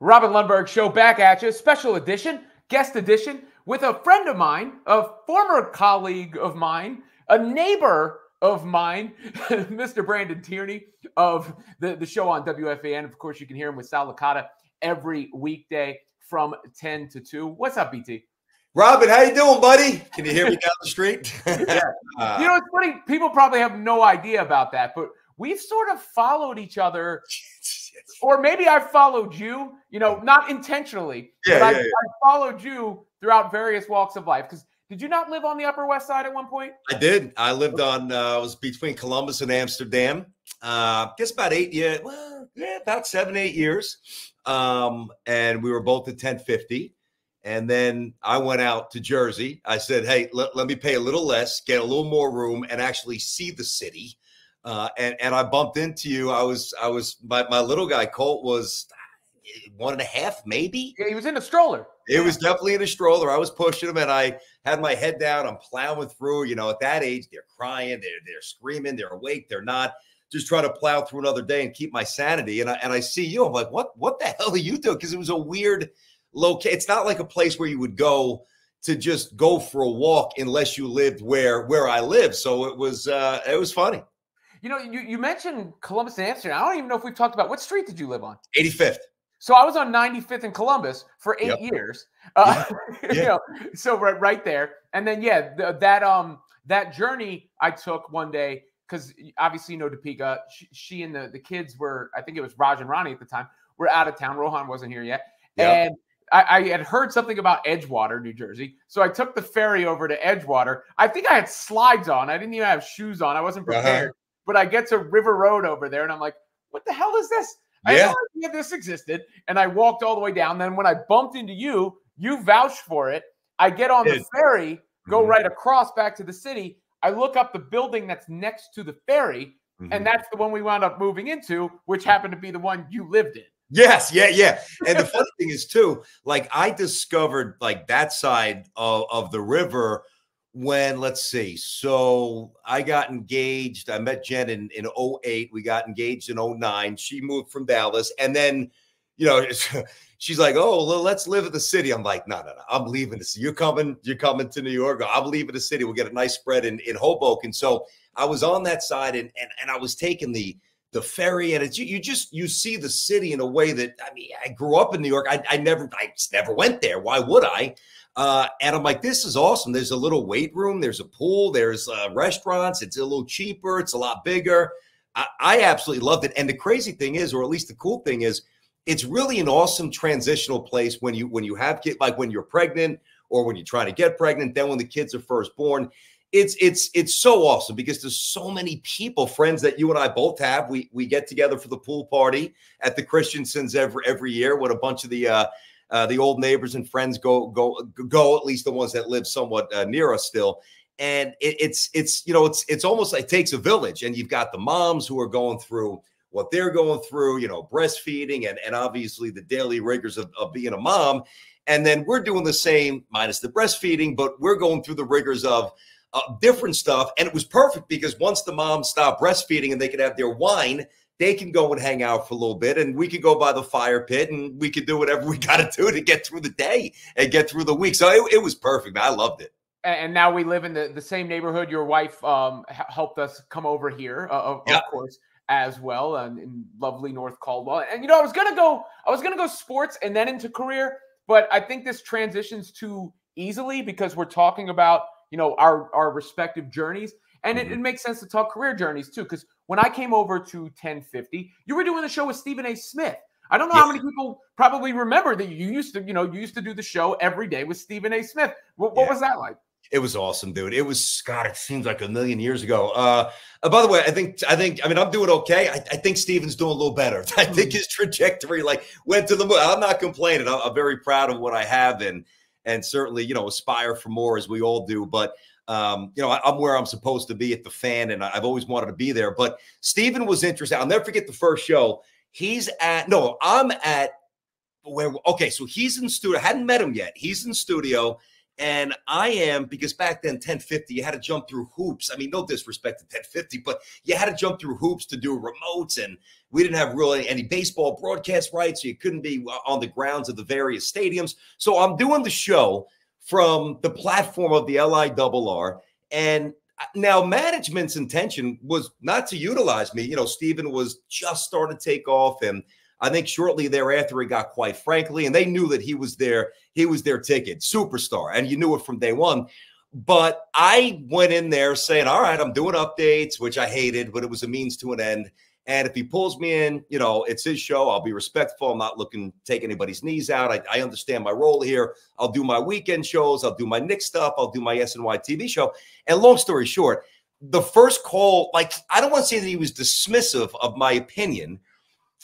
Robin Lundberg show back at you, special edition, guest edition, with a friend of mine, a former colleague of mine, a neighbor of mine, Mr. Brandon Tierney of the, the show on WFAN. Of course, you can hear him with Sal Licata every weekday from 10 to 2. What's up, BT? Robin, how you doing, buddy? Can you hear me down the street? yeah. Uh, you know, it's funny. People probably have no idea about that, but we've sort of followed each other, or maybe I followed you. You know, not intentionally, yeah, but yeah, I, yeah. I followed you throughout various walks of life. Because did you not live on the Upper West Side at one point? I did. I lived on. Uh, I was between Columbus and Amsterdam. Uh, guess about eight years. Well, yeah, about seven, eight years. Um, and we were both at 1050. And then I went out to Jersey. I said, hey, let, let me pay a little less, get a little more room, and actually see the city. Uh, and and I bumped into you. I was I was my, my little guy Colt was one and a half, maybe. Yeah, he was in a stroller. It was definitely in a stroller. I was pushing him, and I had my head down. I'm plowing through. You know, at that age, they're crying, they're they're screaming, they're awake, they're not. Just trying to plow through another day and keep my sanity. And I and I see you. I'm like, what what the hell are you doing? Because it was a weird location. It's not like a place where you would go to just go for a walk unless you lived where where I live. So it was uh it was funny. You know, you, you mentioned Columbus and Amsterdam. I don't even know if we've talked about what street did you live on? 85th. So I was on 95th in Columbus for eight Yep. years. Uh, Yeah. you know, so right, right there. And then yeah, th- that um that journey I took one day because obviously you know Topeka. She, she and the the kids were I think it was Raj and Ronnie at the time were out of town. Rohan wasn't here yet, Yep. and. I, I had heard something about Edgewater, New Jersey. So I took the ferry over to Edgewater. I think I had slides on. I didn't even have shoes on. I wasn't Uh-huh. But I get to River Road over there and I'm like, what the hell is this? I had Yeah. no idea this existed. And I walked all the way down. Then when I bumped into you, you vouched for it. I get on the ferry, go Mhm. right across back to the city. I look up the building that's next to the ferry, Mhm. and that's the one we wound up moving into, which happened to be the one you lived in. Yes, yeah, yeah. And the funny thing is too, like I discovered like that side of, of the river when let's see. So I got engaged. I met Jen in, in 08. We got engaged in 09. She moved from Dallas. And then, you know, she's like, Oh, well, let's live in the city. I'm like, no, no, no. I'm leaving city. You're coming, you're coming to New York. I'm leaving the city. We'll get a nice spread in, in Hoboken. So I was on that side and and, and I was taking the the ferry and it's you, you just you see the city in a way that I mean I grew up in New York I, I never I never went there why would I uh, and I'm like this is awesome. There's a little weight room. There's a pool. There's uh, restaurants. It's a little cheaper. It's a lot bigger. I, I absolutely loved it. And the crazy thing is or at least the cool thing is it's really an awesome transitional place when you when you have kids like when you're pregnant or when you're trying to get pregnant then when the kids are first born. It's it's it's so awesome because there's so many people, friends that you and I both have. We we get together for the pool party at the Christiansons every every year when a bunch of the uh, uh, the old neighbors and friends go go go at least the ones that live somewhat uh, near us still. And it, it's it's you know it's it's almost like it takes a village, and you've got the moms who are going through what they're going through, you know, breastfeeding and and obviously the daily rigors of, of being a mom. And then we're doing the same minus the breastfeeding, but we're going through the rigors of uh, different stuff. And it was perfect because once the moms stop breastfeeding and they can have their wine, they can go and hang out for a little bit and we could go by the fire pit and we could do whatever we got to do to get through the day and get through the week. So it, it was perfect. I loved it. And now we live in the, the same neighborhood. Your wife um, helped us come over here, uh, of, Yeah. of course, as well, and in lovely North Caldwell. And you know, I was gonna go, I was gonna go sports and then into career, but I think this transitions too easily because we're talking about you know our our respective journeys, and it, Mhm. it makes sense to talk career journeys too. Because when I came over to 1050, you were doing the show with Stephen A. Smith. I don't know how many people probably remember that you used to, you know, you used to do the show every day with Stephen A. Smith. What, what Yeah. was that like? It was awesome, dude. It was God. It seems like a million years ago. Uh, uh, by the way, I think I think I mean I'm doing okay. I, I think Steven's doing a little better. I think his trajectory like went to the moon. I'm not complaining. I'm, I'm very proud of what I have and and certainly you know aspire for more as we all do. But um, you know I, I'm where I'm supposed to be at the fan, and I've always wanted to be there. But Steven was interesting. I'll never forget the first show. He's at no, I'm at where okay, so he's in studio. I hadn't met him yet. He's in studio And I am because back then 1050 you had to jump through hoops. I mean, no disrespect to 1050, but you had to jump through hoops to do remotes, and we didn't have really any baseball broadcast rights, so you couldn't be uh, on the grounds of the various stadiums. So I'm doing the show from the platform of the LIRR, and uh, now management's intention was not to utilize me. You know, Stephen was just starting to take off and I think shortly thereafter he got quite frankly, and they knew that he was there. He was their ticket, superstar, and you knew it from day one. But I went in there saying, "All right, I'm doing updates," which I hated, but it was a means to an end. And if he pulls me in, you know, it's his show. I'll be respectful. I'm not looking to take anybody's knees out. I, I understand my role here. I'll do my weekend shows. I'll do my Knick stuff. I'll do my SNY TV show. And long story short, the first call, like, I don't want to say that he was dismissive of my opinion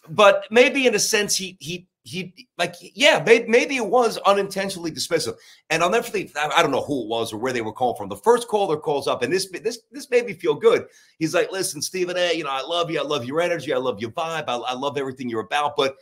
but maybe in a sense he he he like yeah maybe, maybe it was unintentionally dismissive. And i'll never think i don't know who it was or where they were calling from. The first caller calls up and this this this made me feel good. He's like listen stephen a you know i love you. I love your energy. I love your vibe. I, I love everything you're about. But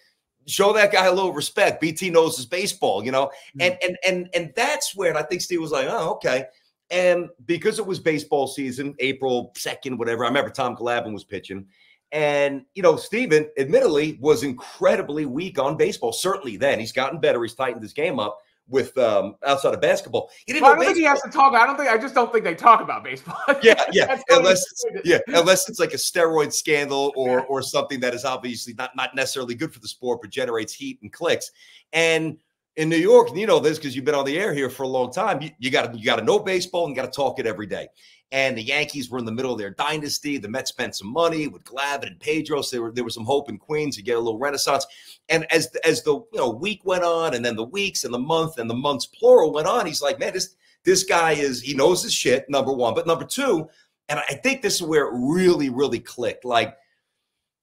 show that guy a little respect. Bt knows his baseball you know? Mm-hmm. and and and and that's where i think steve was like oh okay. And because it was baseball season april 2nd whatever i remember tom Glavine was pitching and, you know, Steven, admittedly, was incredibly weak on baseball. Certainly then. He's gotten better. He's tightened his game up with um outside of basketball. He didn't well, I don't baseball. think he has to talk. I don't think I just don't think they talk about baseball. yeah, yeah. unless it's, yeah, unless it's like a steroid scandal or or something that is obviously not not necessarily good for the sport, but generates heat and clicks. And in New York, you know this because you've been on the air here for a long time. You got to you got to know baseball and got to talk it every day and the Yankees were in the middle of their dynasty. The Mets spent some money with Glavine and Pedro. So there, were, there was some hope in Queens to get a little renaissance. And as as the you know week went on, and then the weeks and the month and the months plural went on, he's like, man, this this guy is he knows his shit. Number one, but number two, and I think this is where it really really clicked. Like,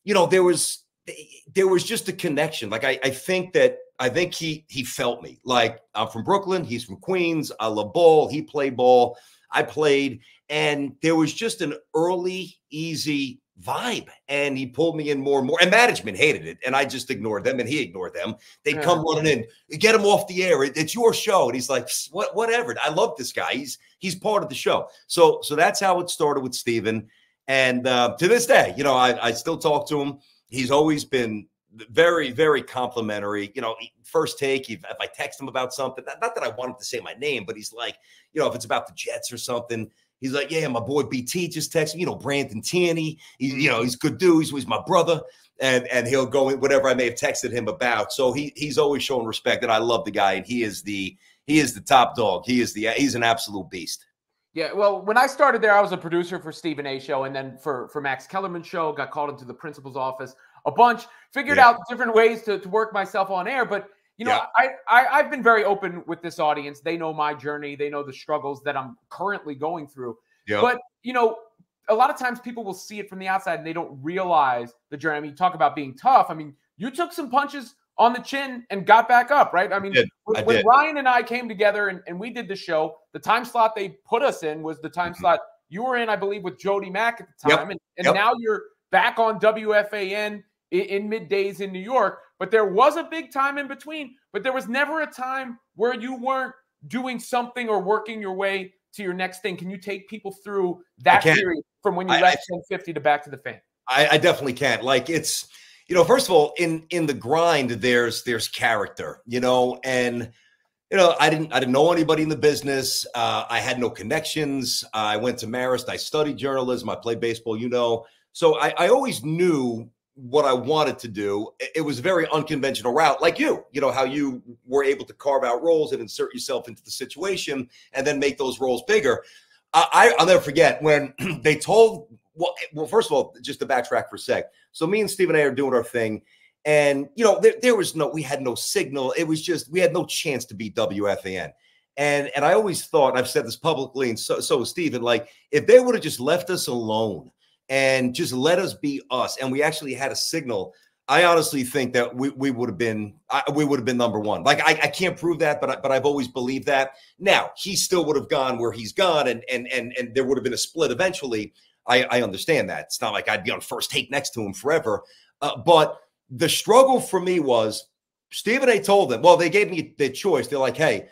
you know, there was there was just a connection. Like I, I think that I think he he felt me. Like I'm from Brooklyn, he's from Queens. I love ball. He played ball. I played, and there was just an early, easy vibe. And he pulled me in more and more. And management hated it. And I just ignored them and he ignored them. They'd come running in, get him off the air. It, it's your show. And he's like, what, whatever. I love this guy. He's he's part of the show. So so that's how it started with Steven. And uh, to this day, you know, I, I still talk to him. He's always been very, very complimentary. You know, first take, if, if I text him about something, not, not that I want him to say my name, but he's like, you know, if it's about the Jets or something, He's like, yeah, my boy BT just texted me. You know, Brandon Tierney. He, you know, mm-hmm. he's good dude. He's, he's my brother, and and he'll go in whatever I may have texted him about. So he he's always showing respect, and I love the guy, and he is the he is the top dog. He is the he's an absolute beast. Yeah, well, when I started there, I was a producer for Stephen A. Show, and then for for Max Kellerman Show, got called into the principal's office a bunch, figured yeah. out different ways to, to work myself on air. But you know, yeah. I, I I've been very open with this audience. They know my journey. They know the struggles that I'm currently going through. Yeah. But you know, a lot of times people will see it from the outside and they don't realize the journey. I mean, you talk about being tough. I mean, you took some punches on the chin and got back up, right? I mean, I when, I when Ryan and I came together and, and, we did the show, the time slot they put us in was the time mm-hmm. slot you were in, I believe, with Jody Mack at the time. Yep. And, and yep. now you're back on WFAN in, in middays in New York. But there was a big time in between, but there was never a time where you weren't doing something or working your way to your next thing. Can you take people through that period from when you I, left 1050 to back to the fan? I, I definitely can't. Like it's, you know, first of all, in in the grind, there's there's character, you know, and you know, I didn't I didn't know anybody in the business. Uh, I had no connections. I went to Marist. I studied journalism. I played baseball, you know. So I, I always knew what I wanted to do. It was a very unconventional route, like you, you know, how you were able to carve out roles and insert yourself into the situation and then make those roles bigger. I, will never forget when they told, well, well, first of all, just to backtrack for a sec. So me and Stephen A are doing our thing. And, you know, there, there was no, we had no signal. It was just, we had no chance to beat WFAN. And, and I always thought, I've said this publicly, and so, so Stephen, like, if they would have just left us alone, and just let us be us. And we actually had a signal. I honestly think that we, we would have been we would have been number one. Like I, I can't prove that, but I, but I've always believed that. Now he still would have gone where he's gone, and and and and there would have been a split eventually. I, I understand that. It's not like I'd be on first take next to him forever. Uh, but the struggle for me was Stephen A. told them. Well, they gave me the choice. They're like, hey,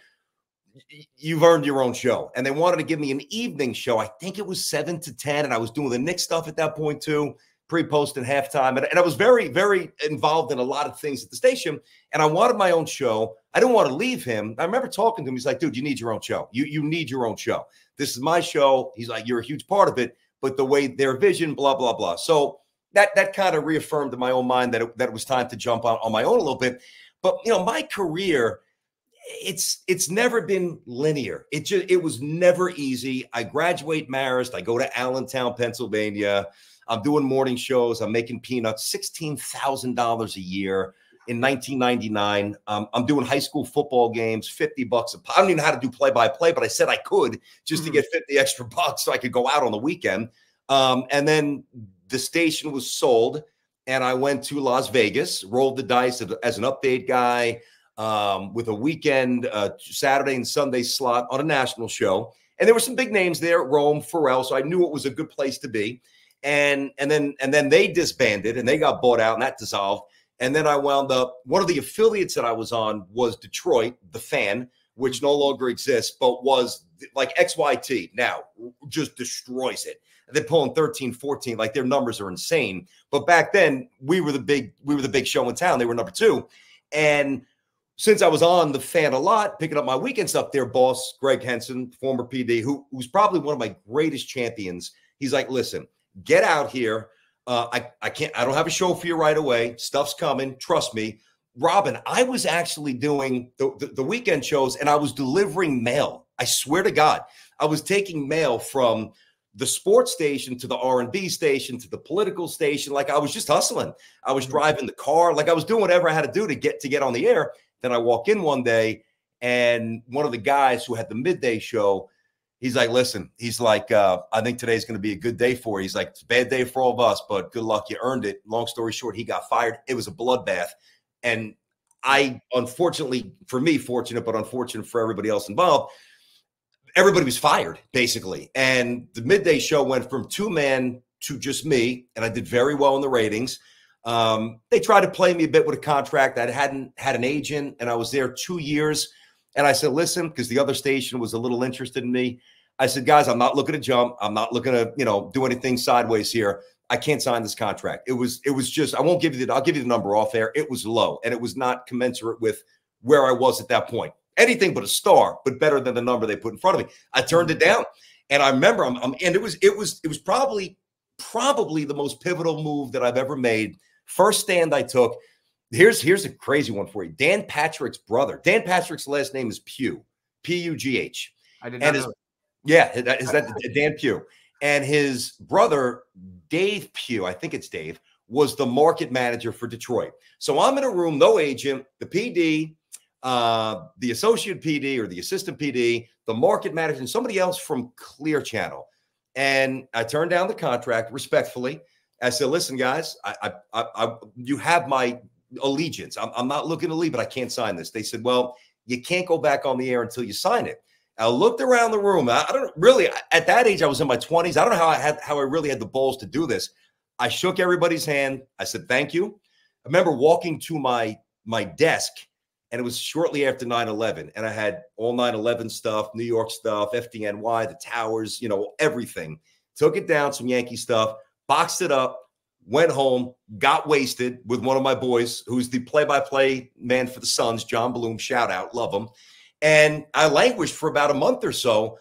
you've earned your own show. And they wanted to give me an evening show. I think it was seven to 10. And I was doing the Knicks stuff at that point too, pre, post, and halftime. And, and I was very, very involved in a lot of things at the station. And I wanted my own show. I didn't want to leave him. I remember talking to him. He's like, dude, you need your own show. You, you need your own show. This is my show. He's like, you're a huge part of it, but the way their vision, blah, blah, blah. So that that kind of reaffirmed in my own mind that it, that it was time to jump on, on my own a little bit. But you know, my career – it's it's never been linear. It just it was never easy. I graduate Marist. I go to Allentown, Pennsylvania. I'm doing morning shows. I'm making peanuts, sixteen thousand dollars a year in 1999. Um, I'm doing high school football games, 50 bucks a pop. I don't even know how to do play by play, but I said I could just mm-hmm. to get 50 extra bucks so I could go out on the weekend. Um, and then the station was sold, and I went to Las Vegas, rolled the dice as an update guy um, with a weekend uh, Saturday and Sunday slot on a national show. And there were some big names there, Rome, Ferrall. So I knew it was a good place to be. And and then and then they disbanded and they got bought out and that dissolved. And then I wound up one of the affiliates that I was on was Detroit, the fan, which no longer exists, but was like XYT now just destroys it. They're pulling 13, 14, like their numbers are insane. But back then, we were the big, we were the big show in town. They were number two. And since I was on the fan a lot, picking up my weekend stuff, their boss, Greg Henson, former PD, who who's probably one of my greatest champions, he's like, listen, get out here. Uh, I, I can't, I don't have a show for you right away. Stuff's coming. Trust me. Robin, I was actually doing the, the, the weekend shows and I was delivering mail. I swear to God, I was taking mail from the sports station to the R&B station to the political station like I was just hustling. I was mm-hmm. driving the car like I was doing whatever I had to do to get to get on the air. Then I walk in one day, and one of the guys who had the midday show, he's like, "Listen, he's like, uh, I think today's going to be a good day for you." He's like, "It's a bad day for all of us, but good luck, you earned it." Long story short, he got fired. It was a bloodbath, and I, unfortunately for me, fortunate, but unfortunate for everybody else involved, everybody was fired basically. And the midday show went from two men to just me, and I did very well in the ratings. Um, they tried to play me a bit with a contract. I hadn't had an agent, and I was there two years. And I said, listen, because the other station was a little interested in me. I said, guys, I'm not looking to jump. I'm not looking to, you know, do anything sideways here. I can't sign this contract. It was, it was just, I won't give you the, I'll give you the number off air. It was low and it was not commensurate with where I was at that point. Anything but a star, but better than the number they put in front of me. I turned it down. And I remember I'm, I'm and it was, it was, it was probably, probably the most pivotal move that I've ever made First stand I took. Here's here's a crazy one for you. Dan Patrick's brother. Dan Patrick's last name is Pugh. P U G H. I did not his, know. Yeah, is that Dan Pugh? And his brother Dave Pugh, I think it's Dave, was the market manager for Detroit. So I'm in a room, no agent, the PD, uh, the associate PD or the assistant PD, the market manager, and somebody else from Clear Channel. And I turned down the contract respectfully. I said, listen, guys, I, I, I, you have my allegiance. I'm, I'm not looking to leave, but I can't sign this. They said, well, you can't go back on the air until you sign it. I looked around the room. I, I don't really at that age. I was in my 20s. I don't know how I had how I really had the balls to do this. I shook everybody's hand. I said thank you. I remember walking to my my desk, and it was shortly after 9/11, and I had all 9/11 stuff, New York stuff, FDNY, the towers, you know, everything. Took it down, some Yankee stuff boxed it up, went home, got wasted with one of my boys, who's the play-by-play man for the Suns, John Bloom. Shout out, love him. And I languished for about a month or so,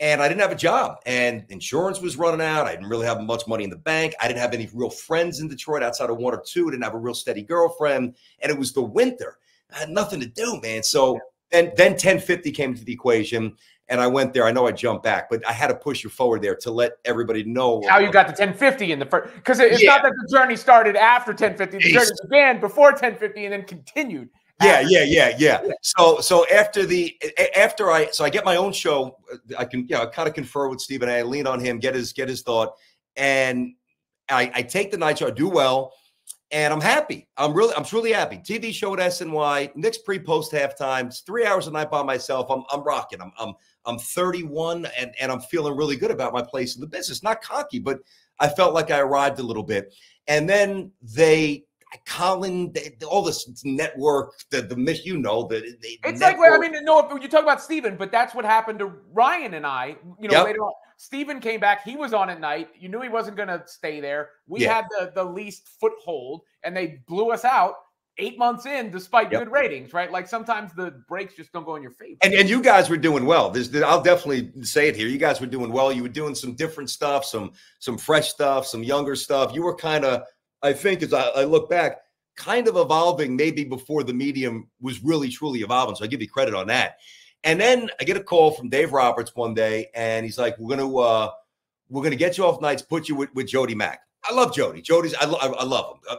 and I didn't have a job, and insurance was running out. I didn't really have much money in the bank. I didn't have any real friends in Detroit outside of one or two. I didn't have a real steady girlfriend, and it was the winter. I had nothing to do, man. So then, then 1050 came into the equation and I went there. I know I jumped back, but I had to push you forward there to let everybody know how you got to 1050 in the first. Because it's yeah. not that the journey started after 1050. The journey began before 1050 and then continued. Yeah, yeah, yeah, yeah. So, so after the after I so I get my own show, uh, I can you know kind of confer with Stephen. I lean on him, get his get his thought, and I, I take the night show. I do well and I'm happy. I'm really, I'm truly happy. TV show at SNY, Knicks pre post halftime. It's three hours a night by myself. I'm, I'm rocking. I'm, I'm, I'm 31 and, and I'm feeling really good about my place in the business. Not cocky, but I felt like I arrived a little bit. And then they Colin, all this network, the the miss, you know, the, the it's network. like I mean, no, you talk about Steven, but that's what happened to Ryan and I. You know, yep. later on, Steven came back. He was on at night. You knew he wasn't going to stay there. We yeah. had the the least foothold, and they blew us out eight months in, despite yep. good ratings, right? Like sometimes the breaks just don't go in your favor. And and you guys were doing well. There's, I'll definitely say it here. You guys were doing well. You were doing some different stuff, some some fresh stuff, some younger stuff. You were kind of, I think, as I, I look back, kind of evolving maybe before the medium was really truly evolving. So I give you credit on that. And then I get a call from Dave Roberts one day, and he's like, "We're gonna uh, we're gonna get you off nights, put you with, with Jody Mack." I love Jody. Jody's I, lo- I love him.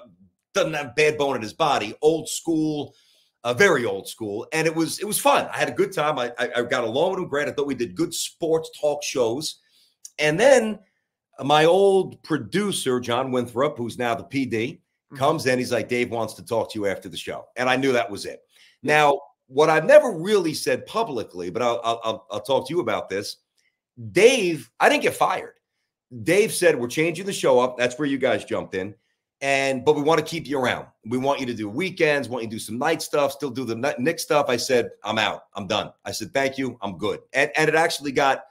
Doesn't have bad bone in his body. Old school, uh, very old school, and it was it was fun. I had a good time. I, I, I got along with him great. I thought we did good sports talk shows, and then my old producer John Winthrop, who's now the PD, mm-hmm. comes in. He's like, Dave wants to talk to you after the show, and I knew that was it. Now, what I've never really said publicly, but I'll, I'll, I'll talk to you about this. Dave, I didn't get fired. Dave said, We're changing the show up. That's where you guys jumped in. And but we want to keep you around. We want you to do weekends, want you to do some night stuff, still do the Knick stuff. I said, I'm out. I'm done. I said, thank you. I'm good. And and it actually got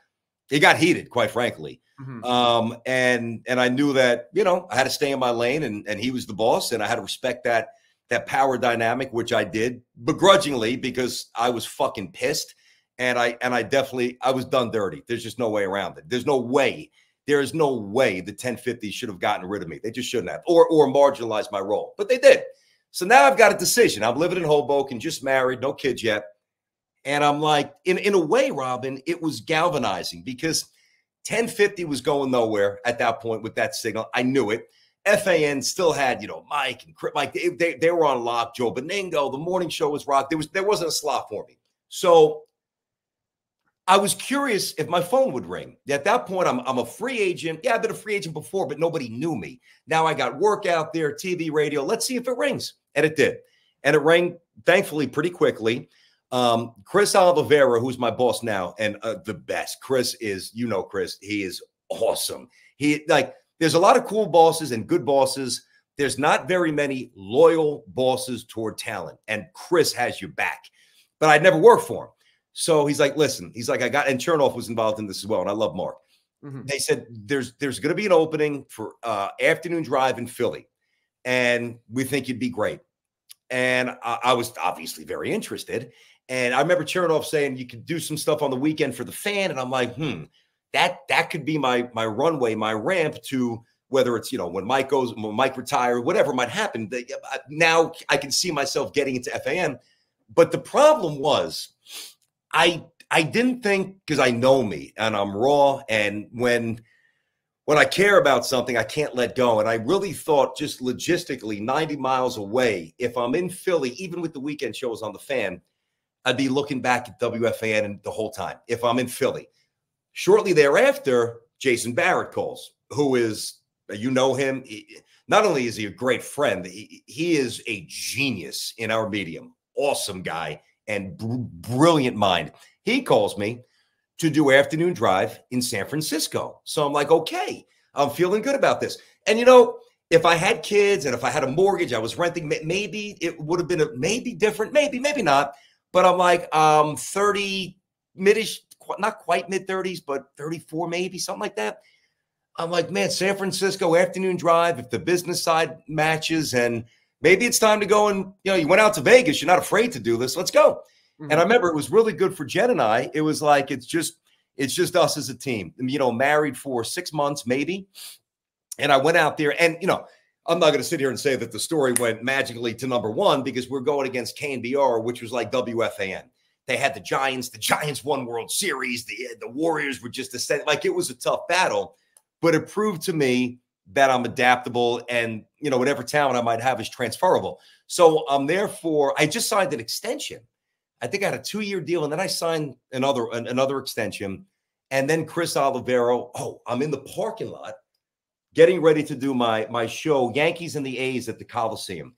it got heated, quite frankly. Mm-hmm. Um, and and I knew that, you know, I had to stay in my lane and and he was the boss, and I had to respect that that power dynamic, which I did begrudgingly because I was fucking pissed. And I and I definitely I was done dirty. There's just no way around it. There's no way there is no way the 1050 should have gotten rid of me. They just shouldn't have, or or marginalized my role, but they did. So now I've got a decision. I'm living in Hoboken, just married, no kids yet, and I'm like, in in a way, Robin, it was galvanizing because 1050 was going nowhere at that point with that signal. I knew it. FAN still had, you know, Mike and Mike. They, they, they were on lock. Joe Benigno, the morning show was rock. There was there wasn't a slot for me. So I was curious if my phone would ring. At that point, I'm, I'm a free agent. Yeah, I've been a free agent before, but nobody knew me. Now I got work out there, TV, radio. Let's see if it rings. And it did. And it rang, thankfully, pretty quickly. Um, Chris Oliviero, who's my boss now, and uh, the best. Chris is, you know, Chris, he is awesome. He like, there's a lot of cool bosses and good bosses. There's not very many loyal bosses toward talent. And Chris has your back. But I'd never worked for him. So he's like, listen, he's like, I got, and Chernoff was involved in this as well. And I love Mark. Mm-hmm. They said there's there's going to be an opening for uh, afternoon drive in Philly, and we think you'd be great. And I, I was obviously very interested. And I remember Chernoff saying you could do some stuff on the weekend for the fan, and I'm like, hmm, that that could be my my runway, my ramp to whether it's you know when Mike goes, when Mike retire, whatever might happen. Now I can see myself getting into FAN. But the problem was I I didn't think because I know me and I'm raw and when when I care about something, I can't let go. And I really thought just logistically 90 miles away, if I'm in Philly, even with the weekend shows on the fan, I'd be looking back at WFAN the whole time if I'm in Philly. Shortly thereafter, Jason Barrett calls, who is, you know him. Not only is he a great friend, he, he is a genius in our medium. Awesome guy and br- brilliant mind. He calls me to do afternoon drive in San Francisco. So I'm like, okay, I'm feeling good about this. And you know, if I had kids and if I had a mortgage, I was renting, maybe it would have been a, maybe different, maybe, maybe not. But I'm like, um, 30 midish, not quite mid 30s, but 34, maybe something like that. I'm like, man, San Francisco afternoon drive, if the business side matches and maybe it's time to go and you know you went out to Vegas. You're not afraid to do this. Let's go. Mm-hmm. And I mm-hmm. remember it was really good for Jen and I. It was like it's just it's just us as a team. You know, married for six months maybe, and I went out there and you know. I'm not going to sit here and say that the story went magically to number one because we're going against KNBR, which was like WFAN. They had the Giants. The Giants won World Series. The the Warriors were just ascending. Like it was a tough battle, but it proved to me that I'm adaptable and you know whatever talent I might have is transferable. So um, I'm there for I just signed an extension. I think I had a two-year deal and then I signed another another extension. And then Chris Oliviero, oh, I'm in the parking lot getting ready to do my my show Yankees and the A's at the Coliseum.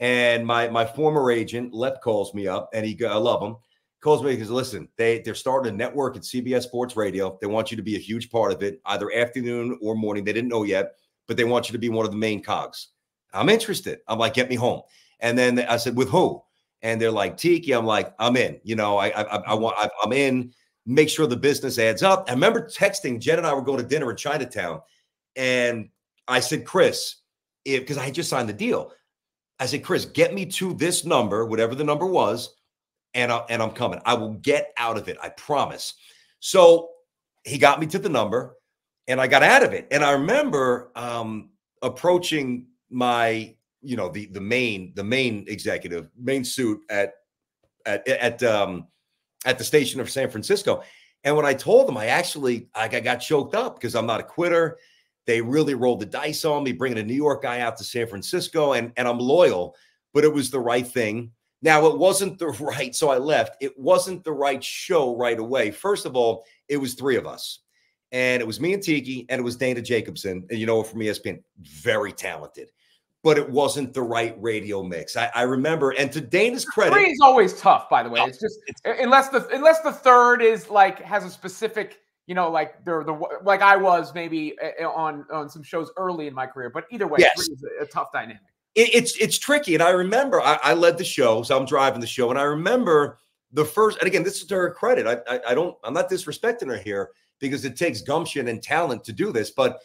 And my my former agent Lep calls me up and he I love him calls me because listen, they they're starting a network at CBS Sports Radio. They want you to be a huge part of it, either afternoon or morning. They didn't know yet but they want you to be one of the main cogs. I'm interested. I'm like, get me home. And then I said, with who? And they're like, Tiki. I'm like, I'm in. You know, I I, I, want. I, I'm in. Make sure the business adds up. I remember texting Jen and I were going to dinner in Chinatown, and I said, Chris, if because I had just signed the deal, I said, Chris, get me to this number, whatever the number was, and I, and I'm coming. I will get out of it. I promise. So he got me to the number, and I got out of it. And I remember um, approaching my you know the the main the main executive main suit at at at um at the station of San Francisco. And when I told them, I actually I got choked up because I'm not a quitter. They really rolled the dice on me, bringing a New York guy out to San Francisco, and and I'm loyal, but it was the right thing. Now it wasn't the right, so I left. It wasn't the right show right away. First of all, it was three of us, and it was me and Tiki, and it was Dana Jacobson, and you know from ESPN, very talented but it wasn't the right radio mix. I, I remember, and to Dana's credit, three is always tough. By the way, it's just it's, unless the unless the third is like has a specific, you know, like they're the like I was maybe eh, eh, on on some shows early in my career. But either way, yes. three is a, a tough dynamic. It, it's it's tricky, and I remember I, I, led the show, so I'm driving the show, and I remember the first. And again, this is to her credit. I, I I don't I'm not disrespecting her here because it takes gumption and talent to do this, but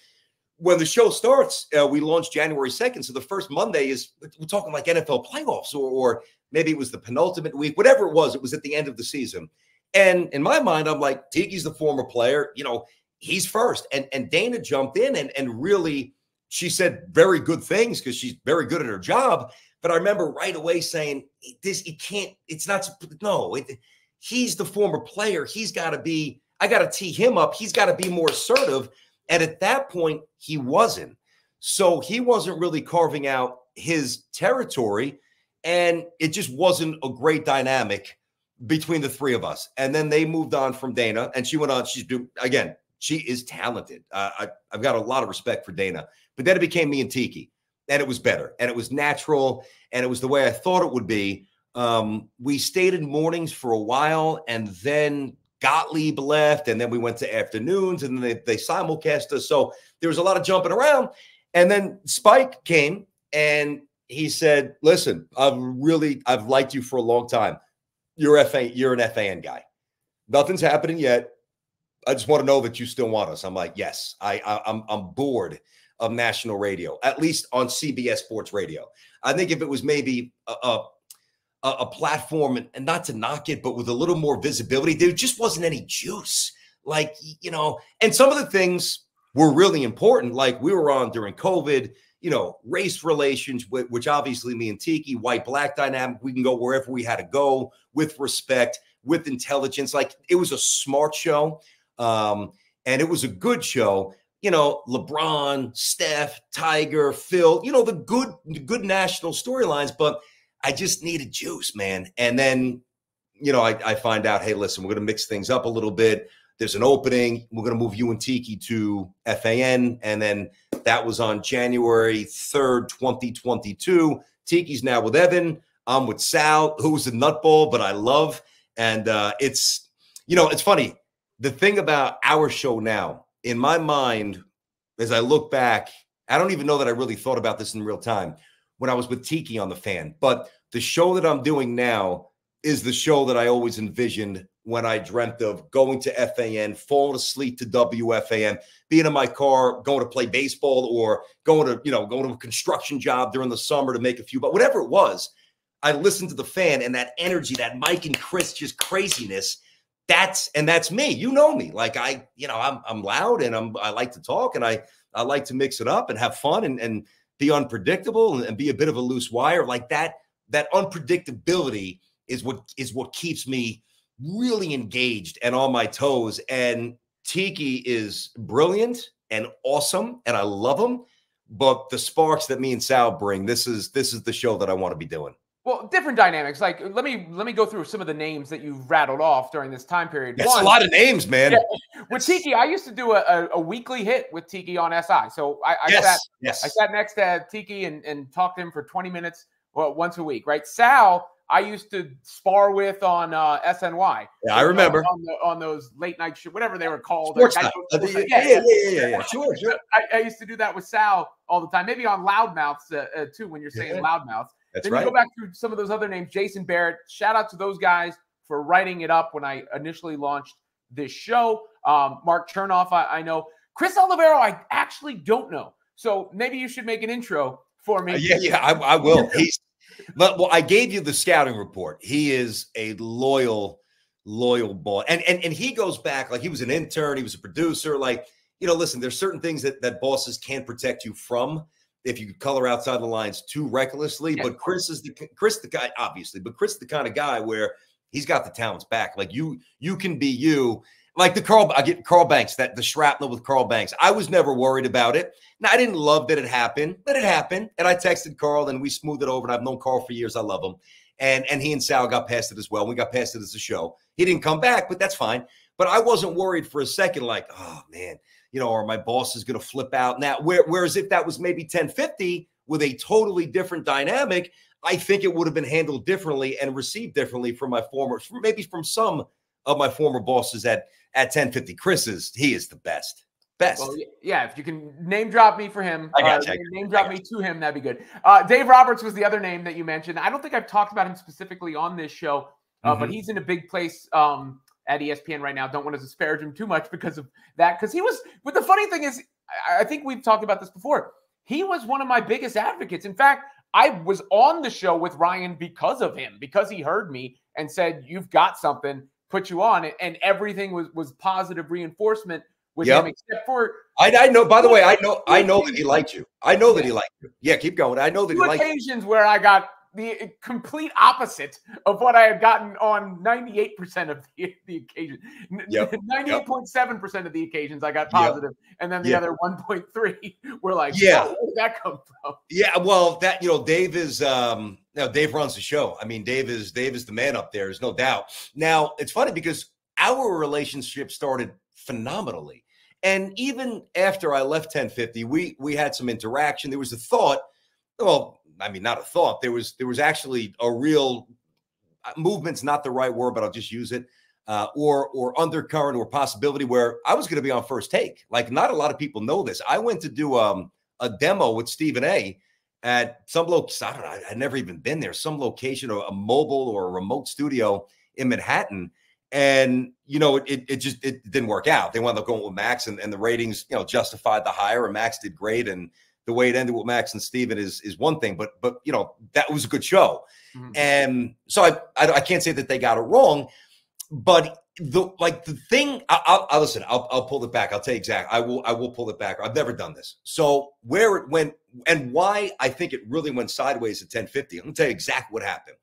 when the show starts, uh, we launch January 2nd. So the first Monday is, we're talking like NFL playoffs, or, or maybe it was the penultimate week, whatever it was, it was at the end of the season. And in my mind, I'm like, Tiki's the former player, you know, he's first. And and Dana jumped in and and really she said very good things because she's very good at her job. But I remember right away saying, this, it can't, it's not, no, it, he's the former player. He's got to be, I got to tee him up. He's got to be more assertive and at that point, he wasn't. So he wasn't really carving out his territory. And it just wasn't a great dynamic between the three of us. And then they moved on from Dana, and she went on. She's do again. She is talented. Uh, I, I've got a lot of respect for Dana. But then it became me and Tiki, and it was better, and it was natural, and it was the way I thought it would be. Um, we stayed in mornings for a while, and then Gottlieb left, and then we went to afternoons, and then they, they simulcast us. So there was a lot of jumping around. And then Spike came and he said, Listen, I've really I've liked you for a long time. You're FA, you're an FAN guy. Nothing's happening yet. I just want to know that you still want us. I'm like, yes, I, I I'm I'm bored of national radio, at least on CBS Sports Radio. I think if it was maybe a, a a, a platform and, and not to knock it, but with a little more visibility, there just wasn't any juice. Like, you know, and some of the things were really important. Like we were on during COVID, you know, race relations, which obviously me and Tiki, white black dynamic, we can go wherever we had to go with respect, with intelligence. Like it was a smart show. Um, and it was a good show. You know, LeBron, Steph, Tiger, Phil, you know, the good, good national storylines, but I just needed juice, man. And then, you know, I, I find out, hey, listen, we're going to mix things up a little bit. There's an opening. We're going to move you and Tiki to FAN. And then that was on January 3rd, 2022. Tiki's now with Evan. I'm with Sal, who's a nutball, but I love. And uh, it's, you know, it's funny. The thing about our show now, in my mind, as I look back, I don't even know that I really thought about this in real time when I was with Tiki on the fan. But the show that I'm doing now is the show that I always envisioned when I dreamt of going to FAN, falling asleep to WFAN, being in my car, going to play baseball or going to, you know, going to a construction job during the summer to make a few, but whatever it was, I listened to the fan and that energy, that Mike and Chris just craziness. That's and that's me. You know me. Like I, you know, I'm I'm loud and I'm I like to talk and I I like to mix it up and have fun and and be unpredictable and be a bit of a loose wire like that that unpredictability is what is what keeps me really engaged and on my toes. And tiki is brilliant and awesome and i love him but the sparks that me and sal bring this is this is the show that i want to be doing well, different dynamics. Like let me let me go through some of the names that you rattled off during this time period. That's One, a lot of names, man. Yeah, with Tiki, I used to do a, a, a, weekly hit with Tiki on SI. So I, I yes, sat yes. I sat next to Tiki and, and talked to him for 20 minutes well, once a week, right? Sal, I used to spar with on uh, SNY. Yeah, I remember on, the, on those late night show, whatever they were called. Sports night. Uh, yeah, yeah, yeah, yeah, yeah, Sure, sure. I, I, used to do that with Sal all the time. Maybe on loudmouths uh, uh, too. When you're saying yeah. loudmouths, that's then right. you go back through some of those other names. Jason Barrett. Shout out to those guys for writing it up when I initially launched this show. Um, Mark Chernoff, I, I know. Chris Oliviero, I actually don't know. So maybe you should make an intro for me. Uh, yeah, yeah, I, I will. He's but well, I gave you the scouting report. He is a loyal, loyal boy, and and and he goes back like he was an intern, he was a producer. Like you know, listen, there's certain things that that bosses can protect you from if you color outside the lines too recklessly. Yeah. But Chris is the Chris the guy, obviously, but Chris the kind of guy where he's got the talents back. Like you, you can be you like the Carl, I get Carl Banks, that the shrapnel with Carl Banks. I was never worried about it. Now, I didn't love that it happened, but it happened. And I texted Carl and we smoothed it over. And I've known Carl for years. I love him. And and he and Sal got past it as well. We got past it as a show. He didn't come back, but that's fine. But I wasn't worried for a second, like, oh man, you know, or my boss is gonna flip out now. Where, whereas if that was maybe 1050 with a totally different dynamic, I think it would have been handled differently and received differently from my former, maybe from some of my former bosses at at 1050. Chris is he is the best. Best. Well, yeah, if you can name drop me for him, I got uh, name drop me to him, that'd be good. Uh, Dave Roberts was the other name that you mentioned. I don't think I've talked about him specifically on this show, uh, mm-hmm. but he's in a big place um, at ESPN right now. Don't want to disparage him too much because of that. Because he was, but the funny thing is, I think we've talked about this before. He was one of my biggest advocates. In fact, I was on the show with Ryan because of him, because he heard me and said, "You've got something." put you on and everything was was positive reinforcement with yep. him, except for I, I know. By the way, I know I know that he liked you. I know that he liked you. Yeah, keep going. I know that he liked you. occasions where I got the complete opposite of what I had gotten on 98% of the, the occasion. Yep. 98.7% of the occasions I got positive, yep. and then the yep. other 1.3 were like, yeah, where did that come from? Yeah, well, that you know, Dave is um now Dave runs the show. I mean, Dave is Dave is the man up there, there's no doubt. Now, it's funny because our relationship started phenomenally. And even after I left 1050, we we had some interaction. There was a thought, well, I mean, not a thought. There was there was actually a real uh, movement's not the right word, but I'll just use it. Uh, or or undercurrent or possibility where I was going to be on first take. Like not a lot of people know this. I went to do um, a demo with Stephen A. at some location. I don't know. I'd never even been there. Some location or a mobile or a remote studio in Manhattan. And you know, it, it just it didn't work out. They wound up going with Max, and, and the ratings, you know, justified the hire. And Max did great, and the way it ended with Max and Steven is is one thing, but but you know that was a good show, mm-hmm. and so I, I, I can't say that they got it wrong, but the like the thing I, I'll, I'll listen. I'll I'll pull it back. I'll tell you exactly. I will I will pull it back. I've never done this. So where it went and why I think it really went sideways at 1050. I'm gonna tell you exactly what happened.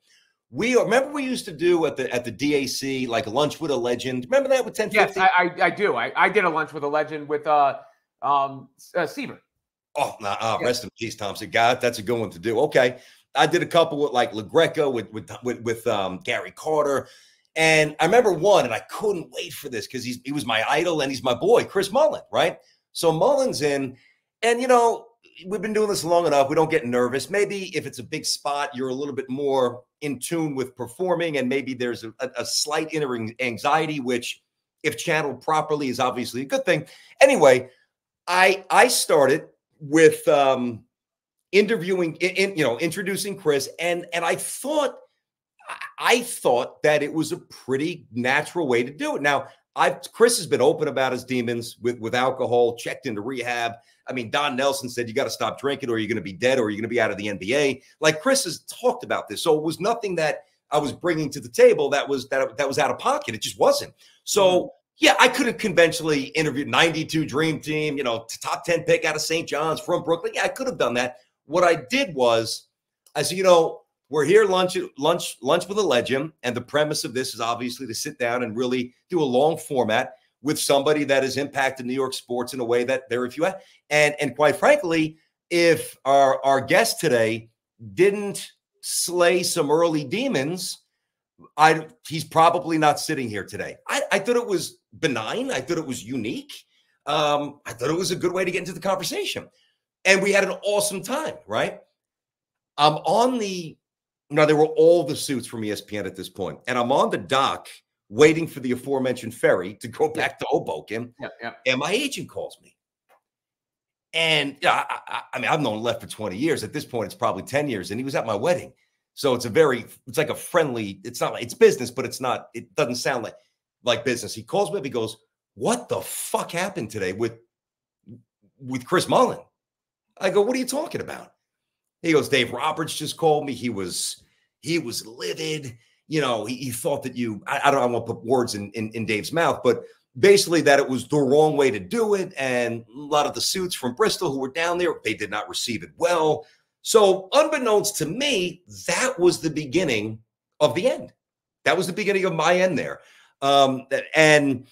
We remember we used to do at the at the DAC like lunch with a legend. Remember that with 1050? Yes, I I, I do. I, I did a lunch with a legend with uh um uh, Steven. Oh, nah, uh, rest in peace, Thompson. God, that's a good one to do. Okay. I did a couple with like LaGreca with with with, with um, Gary Carter. And I remember one, and I couldn't wait for this because he's he was my idol and he's my boy, Chris Mullin, right? So Mullin's in, and you know, we've been doing this long enough. We don't get nervous. Maybe if it's a big spot, you're a little bit more in tune with performing, and maybe there's a, a slight inner anxiety, which, if channeled properly, is obviously a good thing. Anyway, I I started with um, interviewing, in, you know, introducing Chris, and and I thought, I thought that it was a pretty natural way to do it. Now, I've Chris has been open about his demons with with alcohol, checked into rehab. I mean, Don Nelson said you got to stop drinking, or you're going to be dead, or you're going to be out of the NBA. Like Chris has talked about this, so it was nothing that I was bringing to the table that was that that was out of pocket. It just wasn't. So. Yeah, I could have conventionally interviewed 92 Dream Team, you know, top 10 pick out of St. John's from Brooklyn. Yeah, I could have done that. What I did was, I said, you know, we're here lunch lunch lunch with a legend, and the premise of this is obviously to sit down and really do a long format with somebody that has impacted New York sports in a way that very few have. And and quite frankly, if our our guest today didn't slay some early demons, I he's probably not sitting here today. I, I thought it was benign. I thought it was unique. Um, I thought it was a good way to get into the conversation. And we had an awesome time, right? I'm on the Now, there were all the suits from ESPN at this point, and I'm on the dock waiting for the aforementioned ferry to go back to Hoboken. Yeah, yeah. And my agent calls me. And yeah, I, I, I mean, I've known Left for 20 years. At this point, it's probably 10 years, and he was at my wedding. So it's a very, it's like a friendly, it's not like it's business, but it's not, it doesn't sound like like business. He calls me up, he goes, What the fuck happened today with with Chris Mullin? I go, What are you talking about? He goes, Dave Roberts just called me. He was he was livid. You know, he, he thought that you, I, I don't I won't put words in, in, in Dave's mouth, but basically that it was the wrong way to do it. And a lot of the suits from Bristol who were down there, they did not receive it well. So, unbeknownst to me, that was the beginning of the end. That was the beginning of my end there. Um, and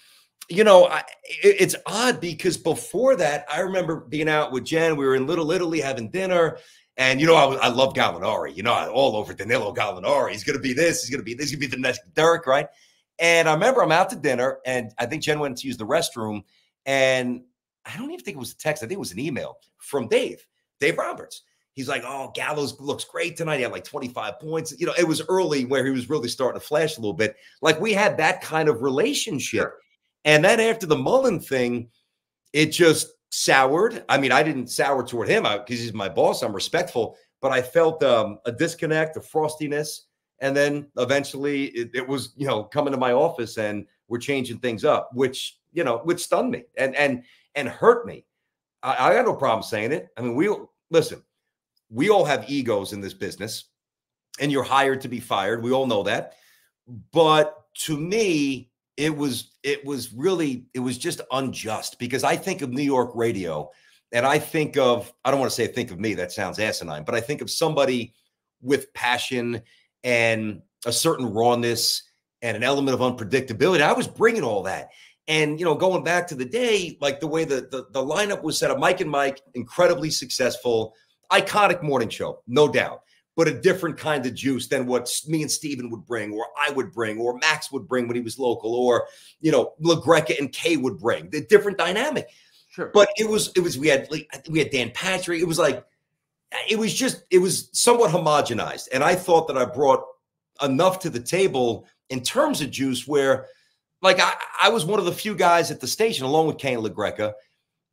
you know, I, it, it's odd because before that, I remember being out with Jen. We were in Little Italy having dinner, and you know, I, I love Gallinari. You know, all over Danilo Gallinari. He's going to be this. He's going to be this. He's going to be the next Dirk, right? And I remember I'm out to dinner, and I think Jen went to use the restroom, and I don't even think it was a text. I think it was an email from Dave, Dave Roberts. He's like, "Oh, Gallows looks great tonight. He had like 25 points." You know, it was early where he was really starting to flash a little bit. Like we had that kind of relationship, sure. and then after the Mullen thing, it just soured. I mean, I didn't sour toward him because he's my boss. I'm respectful, but I felt um, a disconnect, a frostiness, and then eventually it, it was, you know, coming to my office and we're changing things up, which you know, which stunned me and and and hurt me. I, I got no problem saying it. I mean, we listen we all have egos in this business and you're hired to be fired. We all know that. But to me, it was it was really it was just unjust because I think of New York radio and I think of I don't want to say think of me that sounds asinine, but I think of somebody with passion and a certain rawness and an element of unpredictability. I was bringing all that. And you know, going back to the day, like the way the, the, the lineup was set up, Mike and Mike, incredibly successful iconic morning show, no doubt, but a different kind of juice than what me and Stephen would bring, or I would bring, or Max would bring when he was local, or you know, LaGreca and Kay would bring. The different dynamic. Sure. But it was it was we had like we had Dan Patrick. It was like it was just it was somewhat homogenized, and I thought that I brought enough to the table in terms of juice where like I, I was one of the few guys at the station along with Kane LaGreca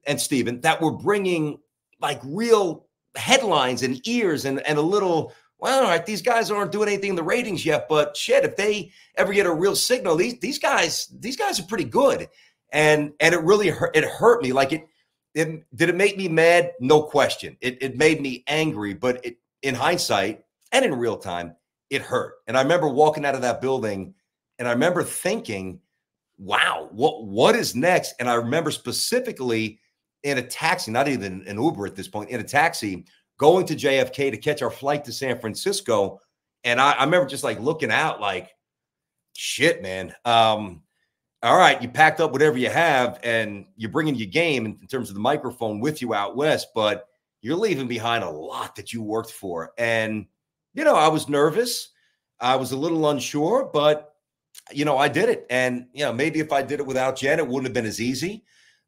and Stephen that were bringing like real headlines and ears and, and a little, well, all right, these guys aren't doing anything in the ratings yet, but shit, if they ever get a real signal, these these guys, these guys are pretty good. And and it really hurt it hurt me. Like it, it did it make me mad? No question. It it made me angry, but it in hindsight and in real time, it hurt. And I remember walking out of that building and I remember thinking, wow, what what is next? And I remember specifically in a taxi, not even an Uber at this point, in a taxi, going to JFK to catch our flight to San Francisco. And I, I remember just like looking out, like, shit, man. Um, all right, you packed up whatever you have and you're bringing your game in, terms of the microphone with you out west, but you're leaving behind a lot that you worked for. And, you know, I was nervous. I was a little unsure, but, you know, I did it. And, you know, maybe if I did it without Jen, it wouldn't have been as easy.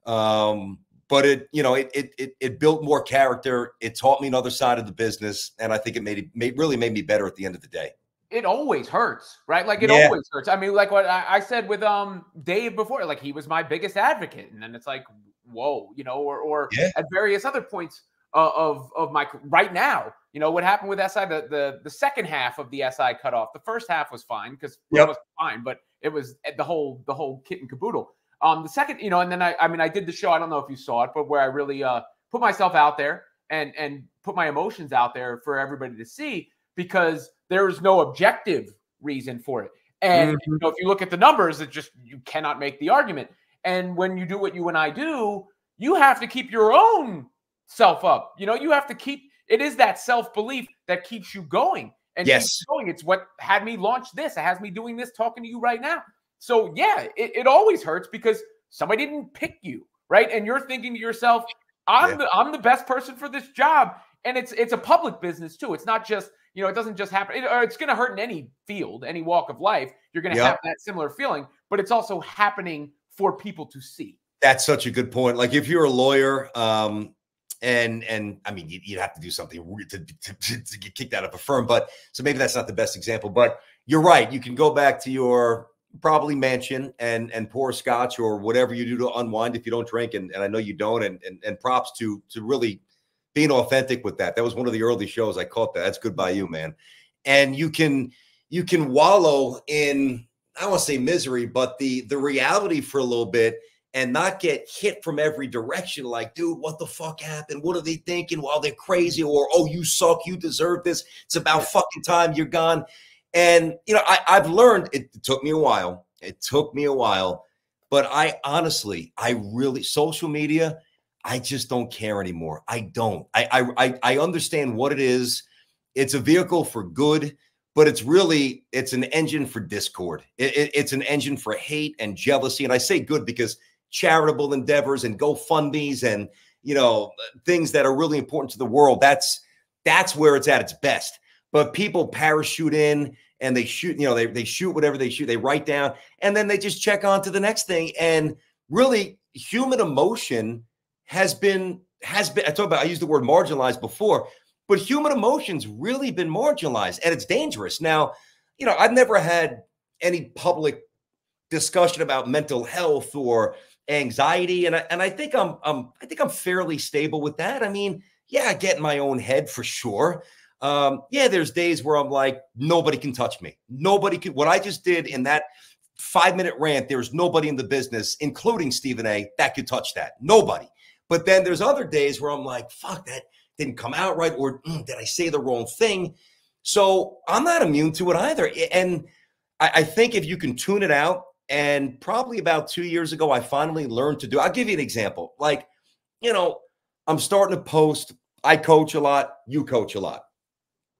Um, but it you know it, it it built more character it taught me another side of the business and i think it made it made, really made me better at the end of the day it always hurts right like it yeah. always hurts i mean like what I, I, said with um dave before like he was my biggest advocate and then it's like whoa you know or or yeah. at various other points uh, of of my right now you know what happened with SI the the, the second half of the SI cut off the first half was fine because yep. it was fine but it was eh, the whole the whole kit and caboodle um, the second, you know, and then I, I mean, I did the show. I don't know if you saw it, but where I really uh, put myself out there and and put my emotions out there for everybody to see because there is no objective reason for it. And mm-hmm. you know, if you look at the numbers, it just you cannot make the argument. And when you do what you and I do, you have to keep your own self up. You know, you have to keep it is that self belief that keeps you going and yes. going. It's what had me launch this. It has me doing this, talking to you right now. So yeah, it, it always hurts because somebody didn't pick you, right? And you're thinking to yourself, I'm yeah. the I'm the best person for this job. And it's it's a public business too. It's not just, you know, it doesn't just happen. It, it's going to hurt in any field, any walk of life. You're going to yep. have that similar feeling, but it's also happening for people to see. That's such a good point. Like if you're a lawyer, um, and and I mean, you'd, have to do something to, to, to get kicked out of a firm. But so maybe that's not the best example. But you're right. You can go back to your probably mansion and and pour scotch or whatever you do to unwind if you don't drink. And, and I know you don't. And, and and props to to really being authentic with that. That was one of the early shows I caught that. That's good by you, man. And you can you can wallow in I don't want to say misery, but the the reality for a little bit and not get hit from every direction like, dude, what the fuck happened? What are they thinking while they're crazy? Or, oh, you suck, you deserve this. It's about fucking time you're gone. And, you know, I, I've learned it took me a while. It took me a while. But I honestly, I really, social media, I just don't care anymore. I don't. I, I, I understand what it is. It's a vehicle for good but it's really it's an engine for discord it, it, it's an engine for hate and jealousy and i say good because charitable endeavors and GoFundMe's and you know things that are really important to the world. That's that's where it's at its best. But people parachute in and they shoot, you know, they, they shoot whatever they shoot, they write down, and then they just check on to the next thing. And really, human emotion has been has been I talked about I used the word marginalized before, but human emotions really been marginalized and it's dangerous. Now, you know, I've never had any public discussion about mental health or anxiety, and I, and I think I'm I'm I think I'm fairly stable with that. I mean, yeah, I get in my own head for sure. Um, yeah, there's days where I'm like, nobody can touch me. Nobody can. What I just did in that five minute rant, there's nobody in the business, including Stephen A, that could touch that. Nobody. But then there's other days where I'm like, fuck, that didn't come out right, or mm, did I say the wrong thing? So I'm not immune to it either. And I, I think if you can tune it out and probably about two years ago, I finally learned to do. I'll give you an example. Like, you know, I'm starting to post. I coach a lot. You coach a lot.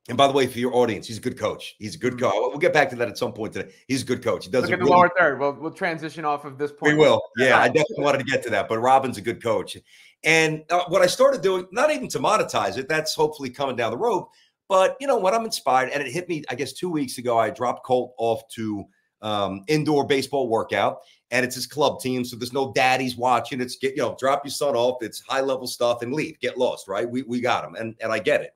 And by the way, for your audience, he's a good coach. He's a good mm-hmm. coach. We'll get back to that at some point today. He's a good coach. He does Look at really, the lower third. We'll, we'll transition off of this point. We will. Yeah, I definitely wanted to get to that. But Robin's a good coach. And uh, what I started doing, not even to monetize it, that's hopefully coming down the road. But you know what? I'm inspired, and it hit me. I guess two weeks ago, I dropped Colt off to um, indoor baseball workout, and it's his club team. So there's no daddies watching. It's get you know, drop your son off. It's high level stuff and leave. Get lost, right? We we got him, and and I get it.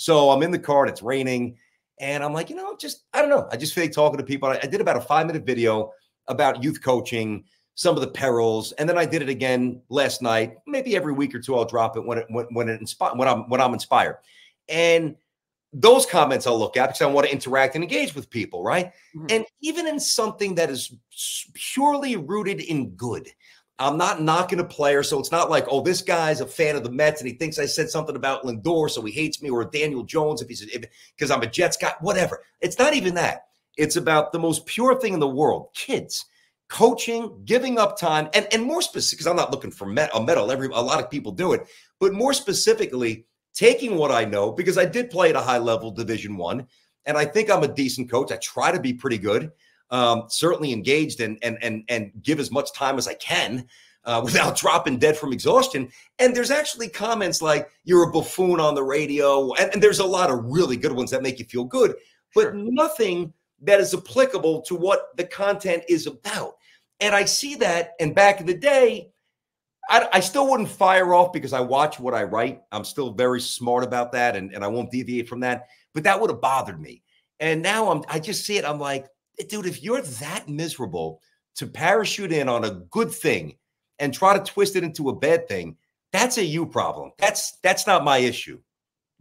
So I'm in the car and it's raining, and I'm like, you know, just I don't know. I just feel like talking to people. I, I did about a five minute video about youth coaching, some of the perils, and then I did it again last night. Maybe every week or two I'll drop it when it when, when it inspire when I'm when I'm inspired, and those comments I'll look at because I want to interact and engage with people, right? Mm-hmm. And even in something that is purely rooted in good, I'm not knocking a player. So it's not like, oh, this guy's a fan of the Mets and he thinks I said something about Lindor, so he hates me, or Daniel Jones if he's because I'm a Jets guy, whatever. It's not even that. It's about the most pure thing in the world kids coaching, giving up time, and, and more specific, because I'm not looking for met, a medal. Every a lot of people do it, but more specifically, taking what I know because I did play at a high level Division One, and I think I'm a decent coach. I try to be pretty good, um, certainly engaged and and and and give as much time as I can. Uh, without dropping dead from exhaustion. And there's actually comments like you're a buffoon on the radio. And, and there's a lot of really good ones that make you feel good, but sure. nothing that is applicable to what the content is about. And I see that. And back in the day, I, I, still wouldn't fire off because I watch what I write. I'm still very smart about that, and, and I won't deviate from that. But that would have bothered me. And now I'm I just see it. I'm like, dude, if you're that miserable to parachute in on a good thing and try to twist it into a bad thing, that's a you problem. That's that's not my issue.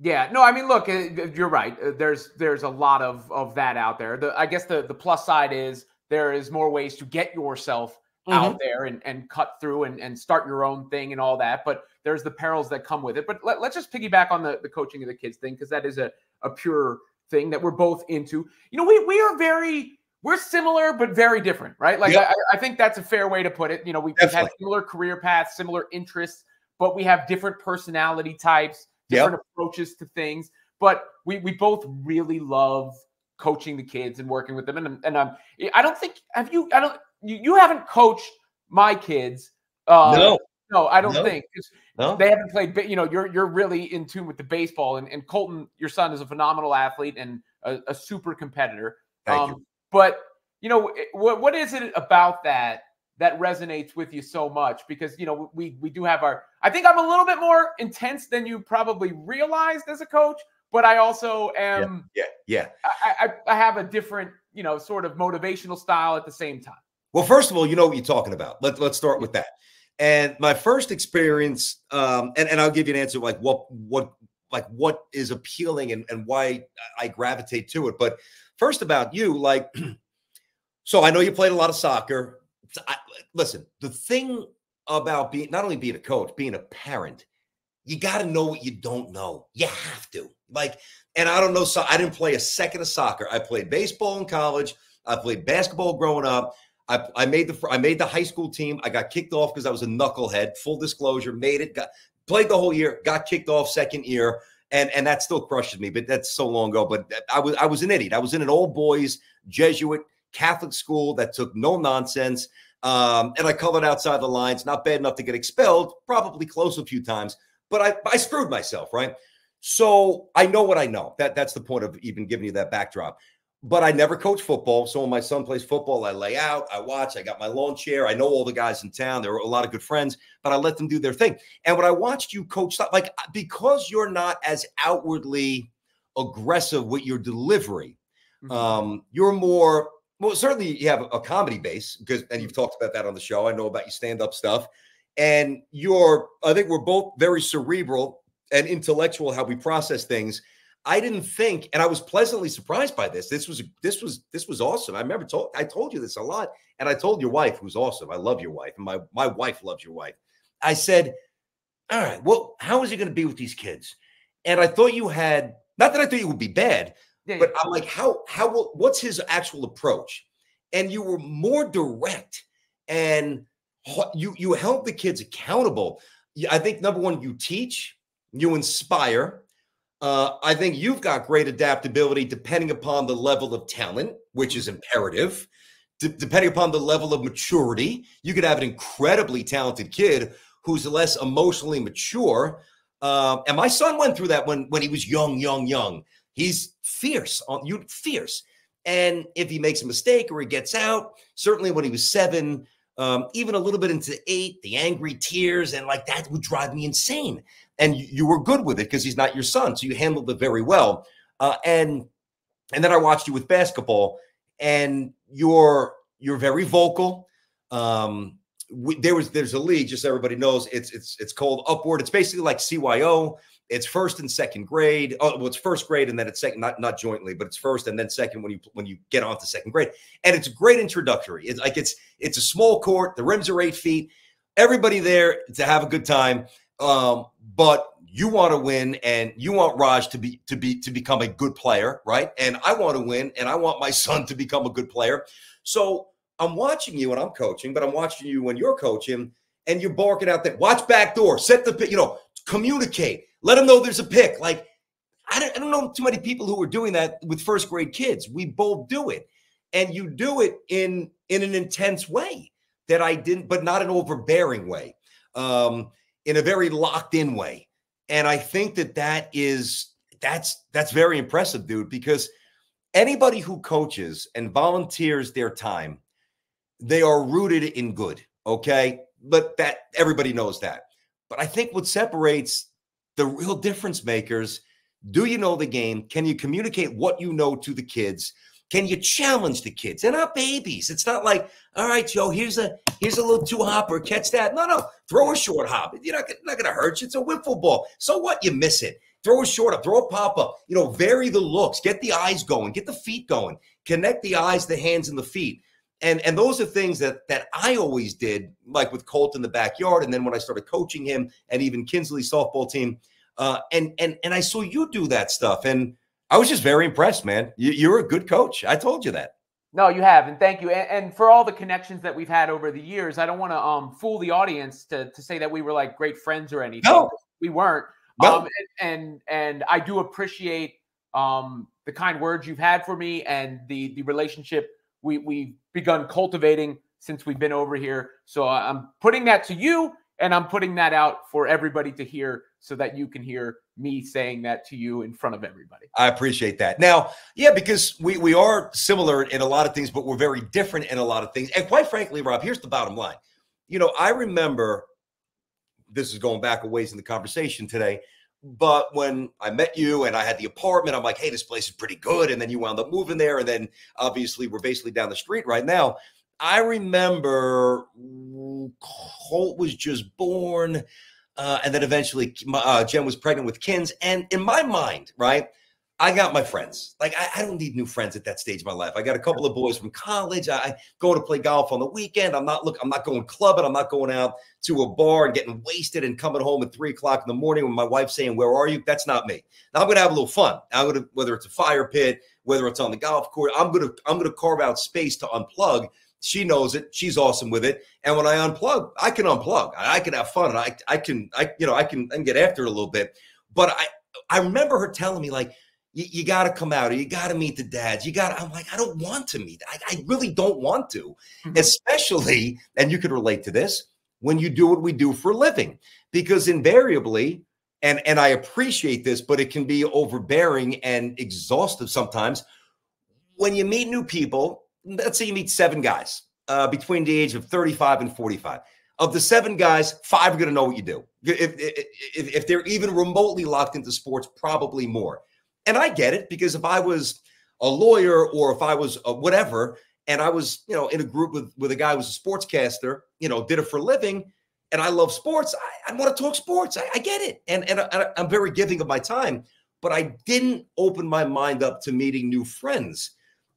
Yeah, no, I mean, look, uh, you're right. There's there's a lot of of that out there. The, I guess the the plus side is there is more ways to get yourself mm-hmm. out there and, and cut through and, and start your own thing and all that. But there's the perils that come with it. But let, us just piggyback on the, the coaching of the kids thing because that is a, a pure thing that we're both into. You know, we, we are very, we're similar, but very different, right? Like, yep. I, I, think that's a fair way to put it. You know, we've, we've had similar career paths, similar interests, but we have different personality types, different yep. approaches to things. But we, we both really love coaching the kids and working with them. And, and um, I don't think, have you, I don't, you, you haven't coached my kids. Uh, no, no, I don't no. think no. they haven't played. You know, you're you're really in tune with the baseball, and, and Colton, your son, is a phenomenal athlete and a, a super competitor. Thank um, you. But you know, what what is it about that that resonates with you so much because you know we we do have our I think I'm a little bit more intense than you probably realized as a coach, but I also am yeah yeah, yeah. I, I, I have a different you know sort of motivational style at the same time. Well, first of all, you know what you're talking about. Let, let's start with that. And my first experience, um, and, and I'll give you an answer like what what like what is appealing and, and why I gravitate to it. But first about you, like so I know you played a lot of soccer. I, listen, the thing about being not only being a coach, being a parent, you got to know what you don't know. You have to. Like, and I don't know. So I didn't play a second of soccer. I played baseball in college. I played basketball growing up. I, I made the I made the high school team. I got kicked off because I was a knucklehead. Full disclosure, made it. Got played the whole year. Got kicked off second year, and and that still crushes me. But that's so long ago. But I was I was an idiot. I was in an old boys Jesuit Catholic school that took no nonsense. Um, and I colored outside the lines, not bad enough to get expelled, probably close a few times, but I, I screwed myself, right? So I know what I know. That that's the point of even giving you that backdrop. But I never coach football. So when my son plays football, I lay out, I watch, I got my lawn chair. I know all the guys in town. There are a lot of good friends, but I let them do their thing. And when I watched you coach, like because you're not as outwardly aggressive with your delivery, mm-hmm. um, you're more well, certainly you have a comedy base because, and you've talked about that on the show. I know about your stand up stuff. And you're, I think we're both very cerebral and intellectual how we process things. I didn't think, and I was pleasantly surprised by this. This was this was this was awesome. I remember told I told you this a lot, and I told your wife, who's awesome. I love your wife, and my my wife loves your wife. I said, "All right, well, how is it going to be with these kids?" And I thought you had not that I thought you would be bad, yeah, but I'm like, how how will what's his actual approach? And you were more direct, and you you held the kids accountable. I think number one, you teach, you inspire. Uh, I think you've got great adaptability depending upon the level of talent, which is imperative. D- depending upon the level of maturity, you could have an incredibly talented kid who's less emotionally mature. Uh, and my son went through that when when he was young, young, young. He's fierce on you, fierce. And if he makes a mistake or he gets out, certainly when he was seven, um, even a little bit into eight, the angry tears and like that would drive me insane. And you, were good with it because he's not your son, so you handled it very well. Uh, and and then I watched you with basketball, and you're you're very vocal. Um, we, there was there's a league, just so everybody knows. It's it's it's called Upward. It's basically like CYO. It's first and second grade. Oh, well, it's first grade and then it's second, not not jointly, but it's first and then second when you when you get on to second grade. And it's a great introductory. It's like it's it's a small court. The rims are eight feet. Everybody there to have a good time. Um, but you want to win and you want Raj to be to be to become a good player, right? And I want to win and I want my son to become a good player. So I'm watching you and I'm coaching, but I'm watching you when you're coaching and you're barking out there, watch back door, set the you know, communicate let them know there's a pick. Like, I don't, I don't know too many people who are doing that with first grade kids. We both do it. And you do it in in an intense way that I didn't, but not an overbearing way, um, in a very locked in way. And I think that that is that's that's very impressive, dude, because anybody who coaches and volunteers their time, they are rooted in good. Okay. But that everybody knows that. But I think what separates the real difference makers. Do you know the game? Can you communicate what you know to the kids? Can you challenge the kids? They're not babies. It's not like, all right, Joe, here's a here's a little two hopper, catch that. No, no, throw a short hop. You're not, not gonna hurt you. It's a wiffle ball. So what? You miss it. Throw a short up, throw a pop up. You know, vary the looks, get the eyes going, get the feet going, connect the eyes, the hands, and the feet. And and those are things that that I always did, like with Colt in the backyard. And then when I started coaching him and even Kinsley's softball team, uh, and and and I saw you do that stuff, and I was just very impressed, man. You, you're a good coach. I told you that. No, you have, and thank you. And, and, for all the connections that we've had over the years, I don't want to um, fool the audience to to say that we were like great friends or anything. No, we weren't. No. Um, and, and and I do appreciate um, the kind words you've had for me and the the relationship we we've begun cultivating since we've been over here. So I'm putting that to you, and I'm putting that out for everybody to hear so that you can hear me saying that to you in front of everybody. I appreciate that. Now, yeah, because we we are similar in a lot of things, but we're very different in a lot of things. And quite frankly, Rob, here's the bottom line. You know, I remember this is going back a ways in the conversation today. But when I met you and I had the apartment, I'm like, hey, this place is pretty good. And then you wound up moving there. And then obviously we're basically down the street right now. I remember Colt was just born. Uh, and then eventually uh, Jen was pregnant with Kins. And in my mind, right, I got my friends. Like I, I, don't need new friends at that stage of my life. I got a couple of boys from college. I go to play golf on the weekend. I'm not look. I'm not going clubbing. I'm not going out to a bar and getting wasted and coming home at three o'clock in the morning when my wife's saying, "Where are you?" That's not me. Now I'm going to have a little fun. I'm to whether it's a fire pit, whether it's on the golf course. I'm to I'm going to carve out space to unplug. She knows it. She's awesome with it. And when I unplug, I can unplug. I, I can have fun. And I I can I you know I can I can get after it a little bit. But I I remember her telling me like you, you got to come out or you got to meet the dads. You got I'm like, I don't want to meet. I, I really don't want to, mm-hmm. especially, and you could relate to this when you do what we do for a living, because invariably, and, and I appreciate this, but it can be overbearing and exhaustive sometimes. When you meet new people, let's say you meet seven guys uh, between the age of 35 and 45. Of the seven guys, five are going to know what you do. If, if, if they're even remotely locked into sports, probably more. And I get it because if I was a lawyer or if I was a whatever, and I was, you know, in a group with with a guy who was a sportscaster, you know, did it for a living, and I love sports, I, I want to talk sports. I, I get it, and and I, I'm very giving of my time, but I didn't open my mind up to meeting new friends,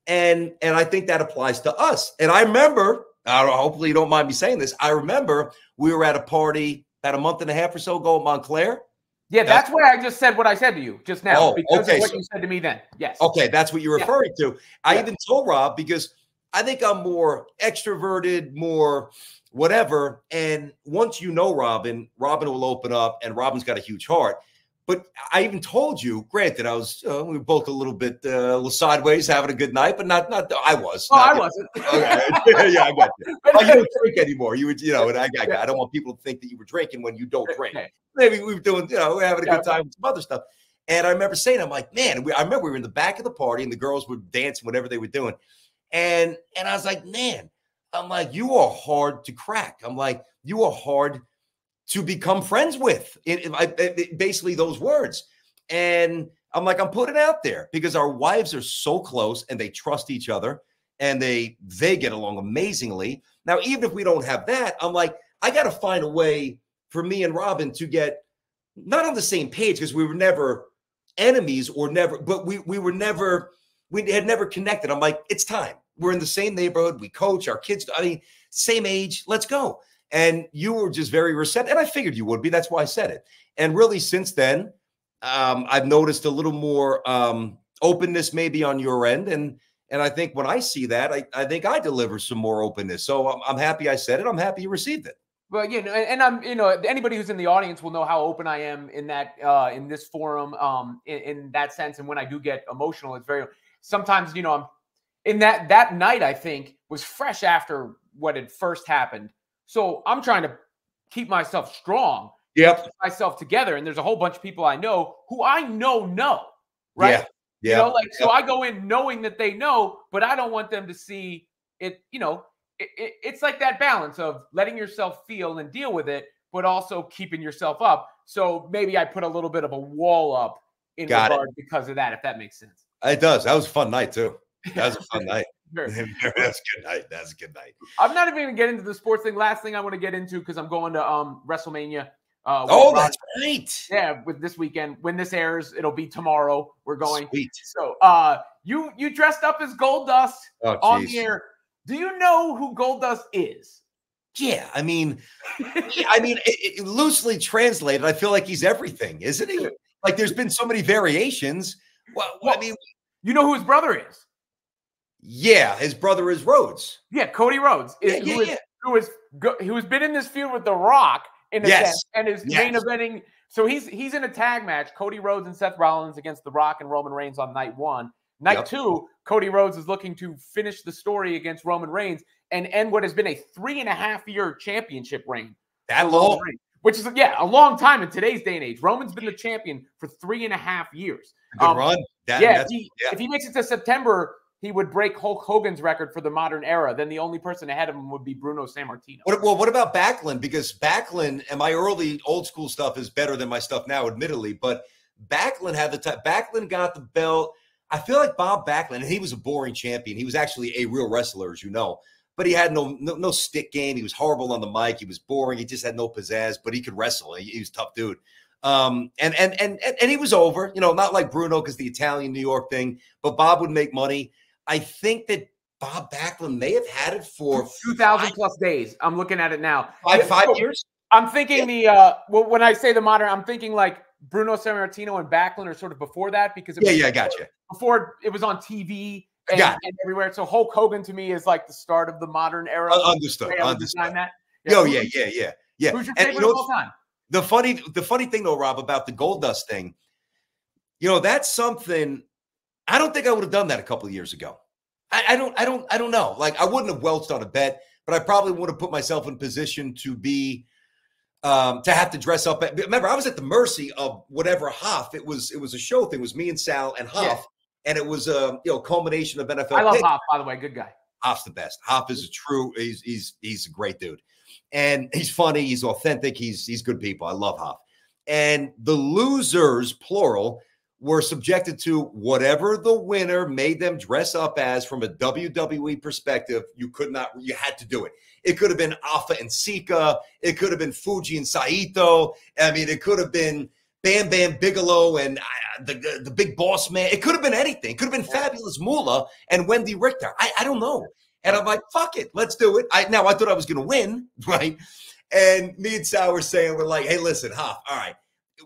and and I think that applies to us. And I remember, I don't, hopefully you don't mind me saying this, I remember we were at a party about a month and a half or so ago at Montclair yeah, that's, that's why I just said what I said to you just now oh, because okay, of what so, you said to me then. Yes. Okay, that's what you're referring yeah. to. I yeah. even told Rob because I think I'm more extroverted, more whatever. And once you know Robin, Robin will open up, and Robin's got a huge heart. But I even told you, granted, I was uh, we were both a little bit uh, a little sideways, having a good night, but not not I was. Oh, I wasn't. Okay. yeah, I got you. Oh, you don't drink anymore. You would, you know, and I, I, I, don't want people to think that you were drinking when you don't drink. Maybe we were doing, you know, having a good time with some other stuff. And I remember saying, I'm like, man, we, I remember we were in the back of the party and the girls were dancing, whatever they were doing. And and I was like, man, I'm like, you are hard to crack. I'm like, you are hard to become friends with. It, it, it, basically, those words. And I'm like, I'm putting out there because our wives are so close and they trust each other and they they get along amazingly. Now, even if we don't have that, I'm like, I got to find a way for me and Robin to get not on the same page because we were never enemies or never, but we we were never we had never connected. I'm like, it's time. We're in the same neighborhood. We coach our kids. I mean, same age. Let's go. And you were just very receptive. And I figured you would be. That's why I said it. And really, since then, um, I've noticed a little more um, openness maybe on your end. And and I think when I see that, I, I think I deliver some more openness. So I'm, I'm happy I said it. I'm happy you received it. Well, you know, and I'm, you know, anybody who's in the audience will know how open I am in that, uh, in this forum, um, in, in that sense. And when I do get emotional, it's very, sometimes, you know, I'm in that, that night, I think was fresh after what had first happened. So I'm trying to keep myself strong, yep. myself together. And there's a whole bunch of people I know who I know know, right? Yeah. yeah. You know, like so I go in knowing that they know, but I don't want them to see it, you know, it, it, it's like that balance of letting yourself feel and deal with it, but also keeping yourself up. So maybe I put a little bit of a wall up in Got regard it. because of that, if that makes sense. It does. That was a fun night too. That was a fun night. That's a good night. That's a good night. I'm not even gonna get into the sports thing. Last thing I want to get into because I'm going to um WrestleMania. Uh, oh, that's right. Yeah, with this weekend. When this airs, it'll be tomorrow. We're going. Sweet. So, uh, you you dressed up as Goldust oh, on the air. Do you know who Goldust is? Yeah, I mean, I mean, it, it, loosely translated, I feel like he's everything, isn't he? Like, there's been so many variations. Well, well I mean, you know who his brother is? Yeah, his brother is Rhodes. Yeah, Cody Rhodes, is, yeah, yeah, who, is, yeah. who is who has been in this feud with The Rock in a yes. sense, and is yes. main eventing. So he's he's in a tag match, Cody Rhodes and Seth Rollins against The Rock and Roman Reigns on night one. Night yep. two, Cody Rhodes is looking to finish the story against Roman Reigns and end what has been a three and a half year championship reign. That long. which is yeah a long time in today's day and age. Roman's been the champion for three and a half years. Good um, run. That, yeah, he, yeah, if he makes it to September, he would break Hulk Hogan's record for the modern era. Then the only person ahead of him would be Bruno Sammartino. What, well, what about Backlund? Because Backlund and my early old school stuff is better than my stuff now, admittedly. But Backlund had the time. Backlund got the belt. I feel like Bob Backlund, and he was a boring champion. He was actually a real wrestler, as you know but he had no, no, no stick game. He was horrible on the mic. He was boring. He just had no pizzazz, but he could wrestle. He, he was tough dude. Um, and, and and and he was over. You know, not like Bruno because the Italian New York thing, but Bob would make money. I think that Bob Backlund may have had it for two thousand plus days. I'm looking at it now. Five five so, years. I'm thinking yeah. the uh well, when I say the modern, I'm thinking like Bruno Sammartino and Backlund are sort of before that because yeah, yeah, I got you. Before it was on TV and, and, everywhere. So Hulk Hogan to me is like the start of the modern era. Uh, understood. Understood. That. Yeah. Oh yeah, yeah, yeah, yeah. Who's your favorite you know, of all time? The funny, the funny thing though, Rob, about the Goldust thing, you know, that's something. I don't think I would have done that a couple of years ago. I, I don't, I don't, I don't know. Like I wouldn't have welched on a bet, but I probably would have put myself in position to be um, to have to dress up. Remember, I was at the mercy of whatever Hoff. It was it was a show thing. It was me and Sal and Hoff, and it was a you know culmination of NFL. I love Hoff, by the way, good guy. Hoff's the best. Hoff is a true. He's he's he's a great dude, and he's funny. He's authentic. He's he's good people. I love Hoff. And the losers, plural, were subjected to whatever the winner made them dress up as from a WWE perspective. You could not. You had to do it. It could have been Afa and Sika. It could have been Fuji and Saito. I mean, it could have been Bam Bam Bigelow and uh, the the big boss man. It could have been anything. It could have been Fabulous Moolah and Wendi Richter. I, I don't know. And I'm like, fuck it, let's do it. I now I thought I was gonna win, right? And me and Sal were saying, we're like, hey, listen, Hoff, all right.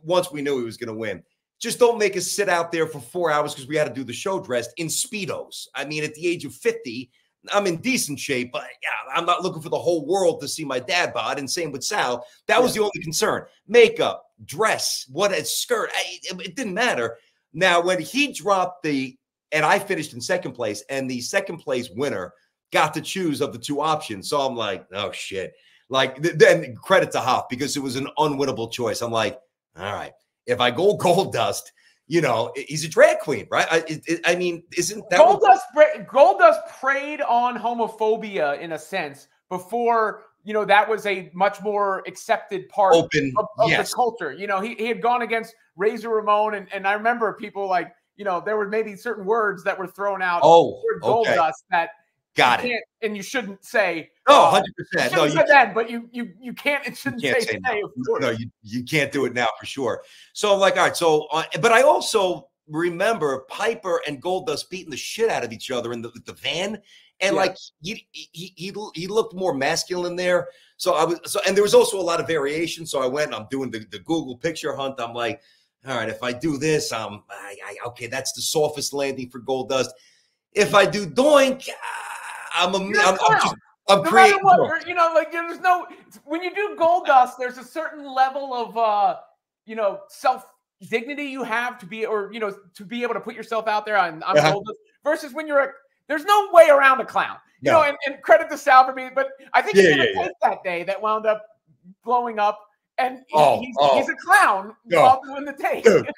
Once we knew he was gonna win, just don't make us sit out there for four hours because we had to do the show dressed in speedos. I mean, at the age of 50, I'm in decent shape, but yeah, I'm not looking for the whole world to see my dad bod. And same with Sal. That was the only concern. Makeup, dress, what a skirt. I, it, it didn't matter. Now, when he dropped the, and I finished in second place, and the second place winner got to choose of the two options. So I'm like, oh shit. Like then credit to Hoff because it was an unwinnable choice. I'm like, all right, if I go Goldust, you know, he's a drag queen, right? I, it, I mean, isn't that Goldust? What... Goldust preyed on homophobia in a sense before you know that was a much more accepted part Open, of, of yes. the culture. You know, he, he had gone against Razor Ramon, and, and I remember people like you know there were maybe certain words that were thrown out. Oh, okay. Goldust that got it, and you shouldn't say. No, uh, hundred percent. No, you said that, but you you you can't. It shouldn't can't say, say no. no, you you can't do it now for sure. So I'm like, all right. So, uh, but I also remember Piper and Goldust beating the shit out of each other in the, the van. And yeah. like he, he he he looked more masculine there. So I was so and there was also a lot of variation. So I went, I'm doing the, the Google picture hunt. I'm like, all right, if I do this, um, I, I, okay, that's the softest landing for Goldust. If I do doink, I'm a, I'm, I'm just I'm no creating. What, you know, like there's no when you do Goldust, there's a certain level of uh, you know, self dignity you have to be, or you know, to be able to put yourself out there on, on uh-huh. Goldust versus when you're a there's no way around a clown. You no. know, and, and, credit to Sal for me, but I think yeah, yeah, a yeah. that day that wound up blowing up. And oh, he's, oh. he's a clown while doing the take. Dude,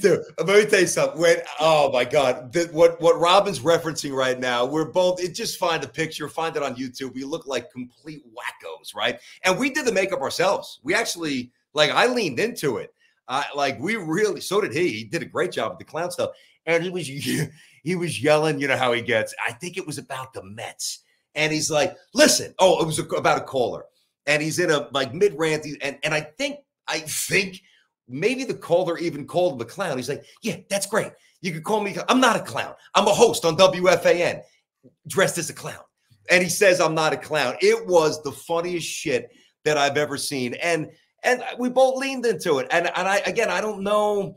dude, let me tell you something. When oh my god, the, what what Robin's referencing right now, we're both. It just find a picture, find it on YouTube. We look like complete wackos, right? And we did the makeup ourselves. We actually like I leaned into it. Uh, like we really, so did he. He did a great job with the clown stuff, and he was he was yelling, you know how he gets. I think it was about the Mets. And he's like, listen, oh, it was about a caller. And he's in a like mid rant. And, and I think, I think maybe the caller even called him a clown. He's like, yeah, that's great. You could call me, I'm not a clown. I'm a host on WFAN dressed as a clown. And he says, I'm not a clown. It was the funniest shit that I've ever seen. And, and we both leaned into it. And, and I, again, I don't know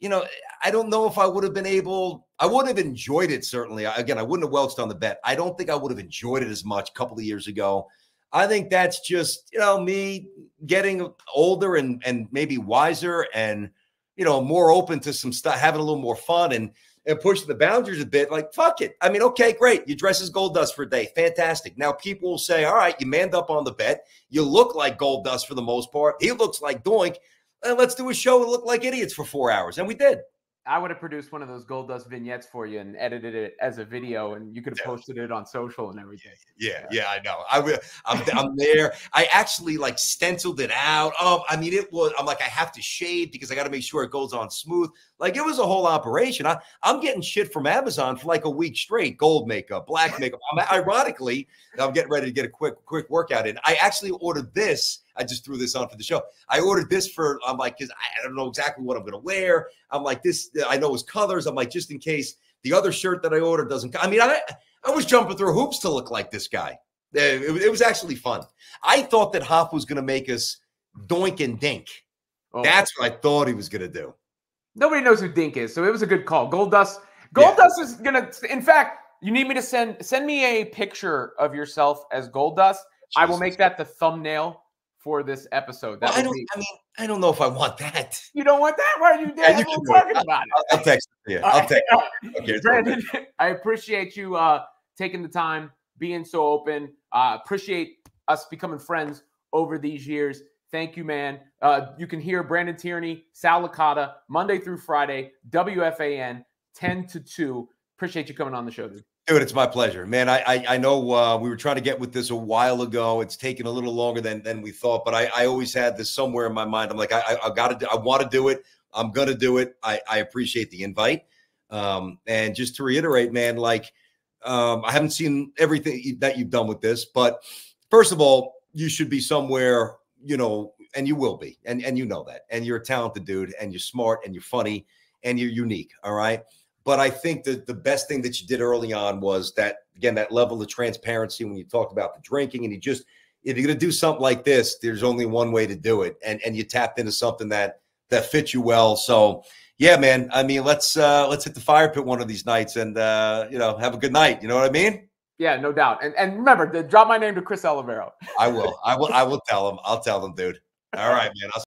you know, I don't know if I would have been able, I wouldn't have enjoyed it, certainly. Again, I wouldn't have welched on the bet. I don't think I would have enjoyed it as much a couple of years ago. I think that's just, you know, me getting older and and maybe wiser and, you know, more open to some stuff, having a little more fun. And and pushing the boundaries a bit, like fuck it. I mean, okay, great. You dress as Goldust for a day, fantastic. Now people will say, all right, you manned up on the bet. You look like Goldust for the most part. He looks like Doink. And let's do a show and look like idiots for four hours, and we did. I would have produced one of those Goldust vignettes for you and edited it as a video, and you could have posted it on social and everything. Yeah, yeah, I know. I will. I'm, I'm there. I actually like stenciled it out. Oh, I mean, it was. I'm like, I have to shave because I got to make sure it goes on smooth. Like it was a whole operation. I, I'm getting shit from Amazon for like a week straight. Gold makeup, black makeup. I'm, ironically, I'm getting ready to get a quick, quick workout in. I actually ordered this I just threw this on for the show. I ordered this for, I'm like, because I don't know exactly what I'm going to wear. I'm like, this, I know his colors. I'm like, just in case the other shirt that I ordered doesn't, I mean, I, I was jumping through hoops to look like this guy. Eh, it, it was actually fun. I thought that Hoff was going to make us doink and dink. Oh. That's what I thought he was going to do. Nobody knows who Dink is, so it was a good call. Goldust. Gold yeah. Dust is gonna. In fact, you need me to send send me a picture of yourself as Goldust. Jesus. I will make that the thumbnail for this episode. That well, I don't. Be, I mean, I don't know if I want that. You don't want that? Why are you there? Yeah, you talking about it. I'll, I'll text you. I'll text. Okay, Brandon, I appreciate you uh, taking the time, being so open. Uh, appreciate us becoming friends over these years. Thank you, man. Uh, you can hear Brandon Tierney, Sal Licata, Monday through Friday, WFAN, 10 to 2. Appreciate you coming on the show, dude. Dude, it's my pleasure, man. I I, I know uh, we were trying to get with this a while ago. It's taken a little longer than than we thought, but I, I always had this somewhere in my mind. I'm like, I I, got to, I want to do it. I'm gonna do it. I I appreciate the invite. Um, and just to reiterate, man, like um, I haven't seen everything that you've done with this, but first of all, you should be somewhere, you know, and you will be, and and you know that, and you're a talented dude, and you're smart, and you're funny, and you're unique. All right. But I think that the best thing that you did early on was that again that level of transparency when you talked about the drinking and you just if you're going to do something like this, there's only one way to do it, and and you tapped into something that that fits you well. So yeah, man. I mean, let's uh let's hit the fire pit one of these nights and uh you know have a good night. You know what I mean? Yeah, no doubt. And and remember, to drop my name to Chris Oliviero. I will. I will. I will tell him. I'll tell them, dude. All right, man. I'll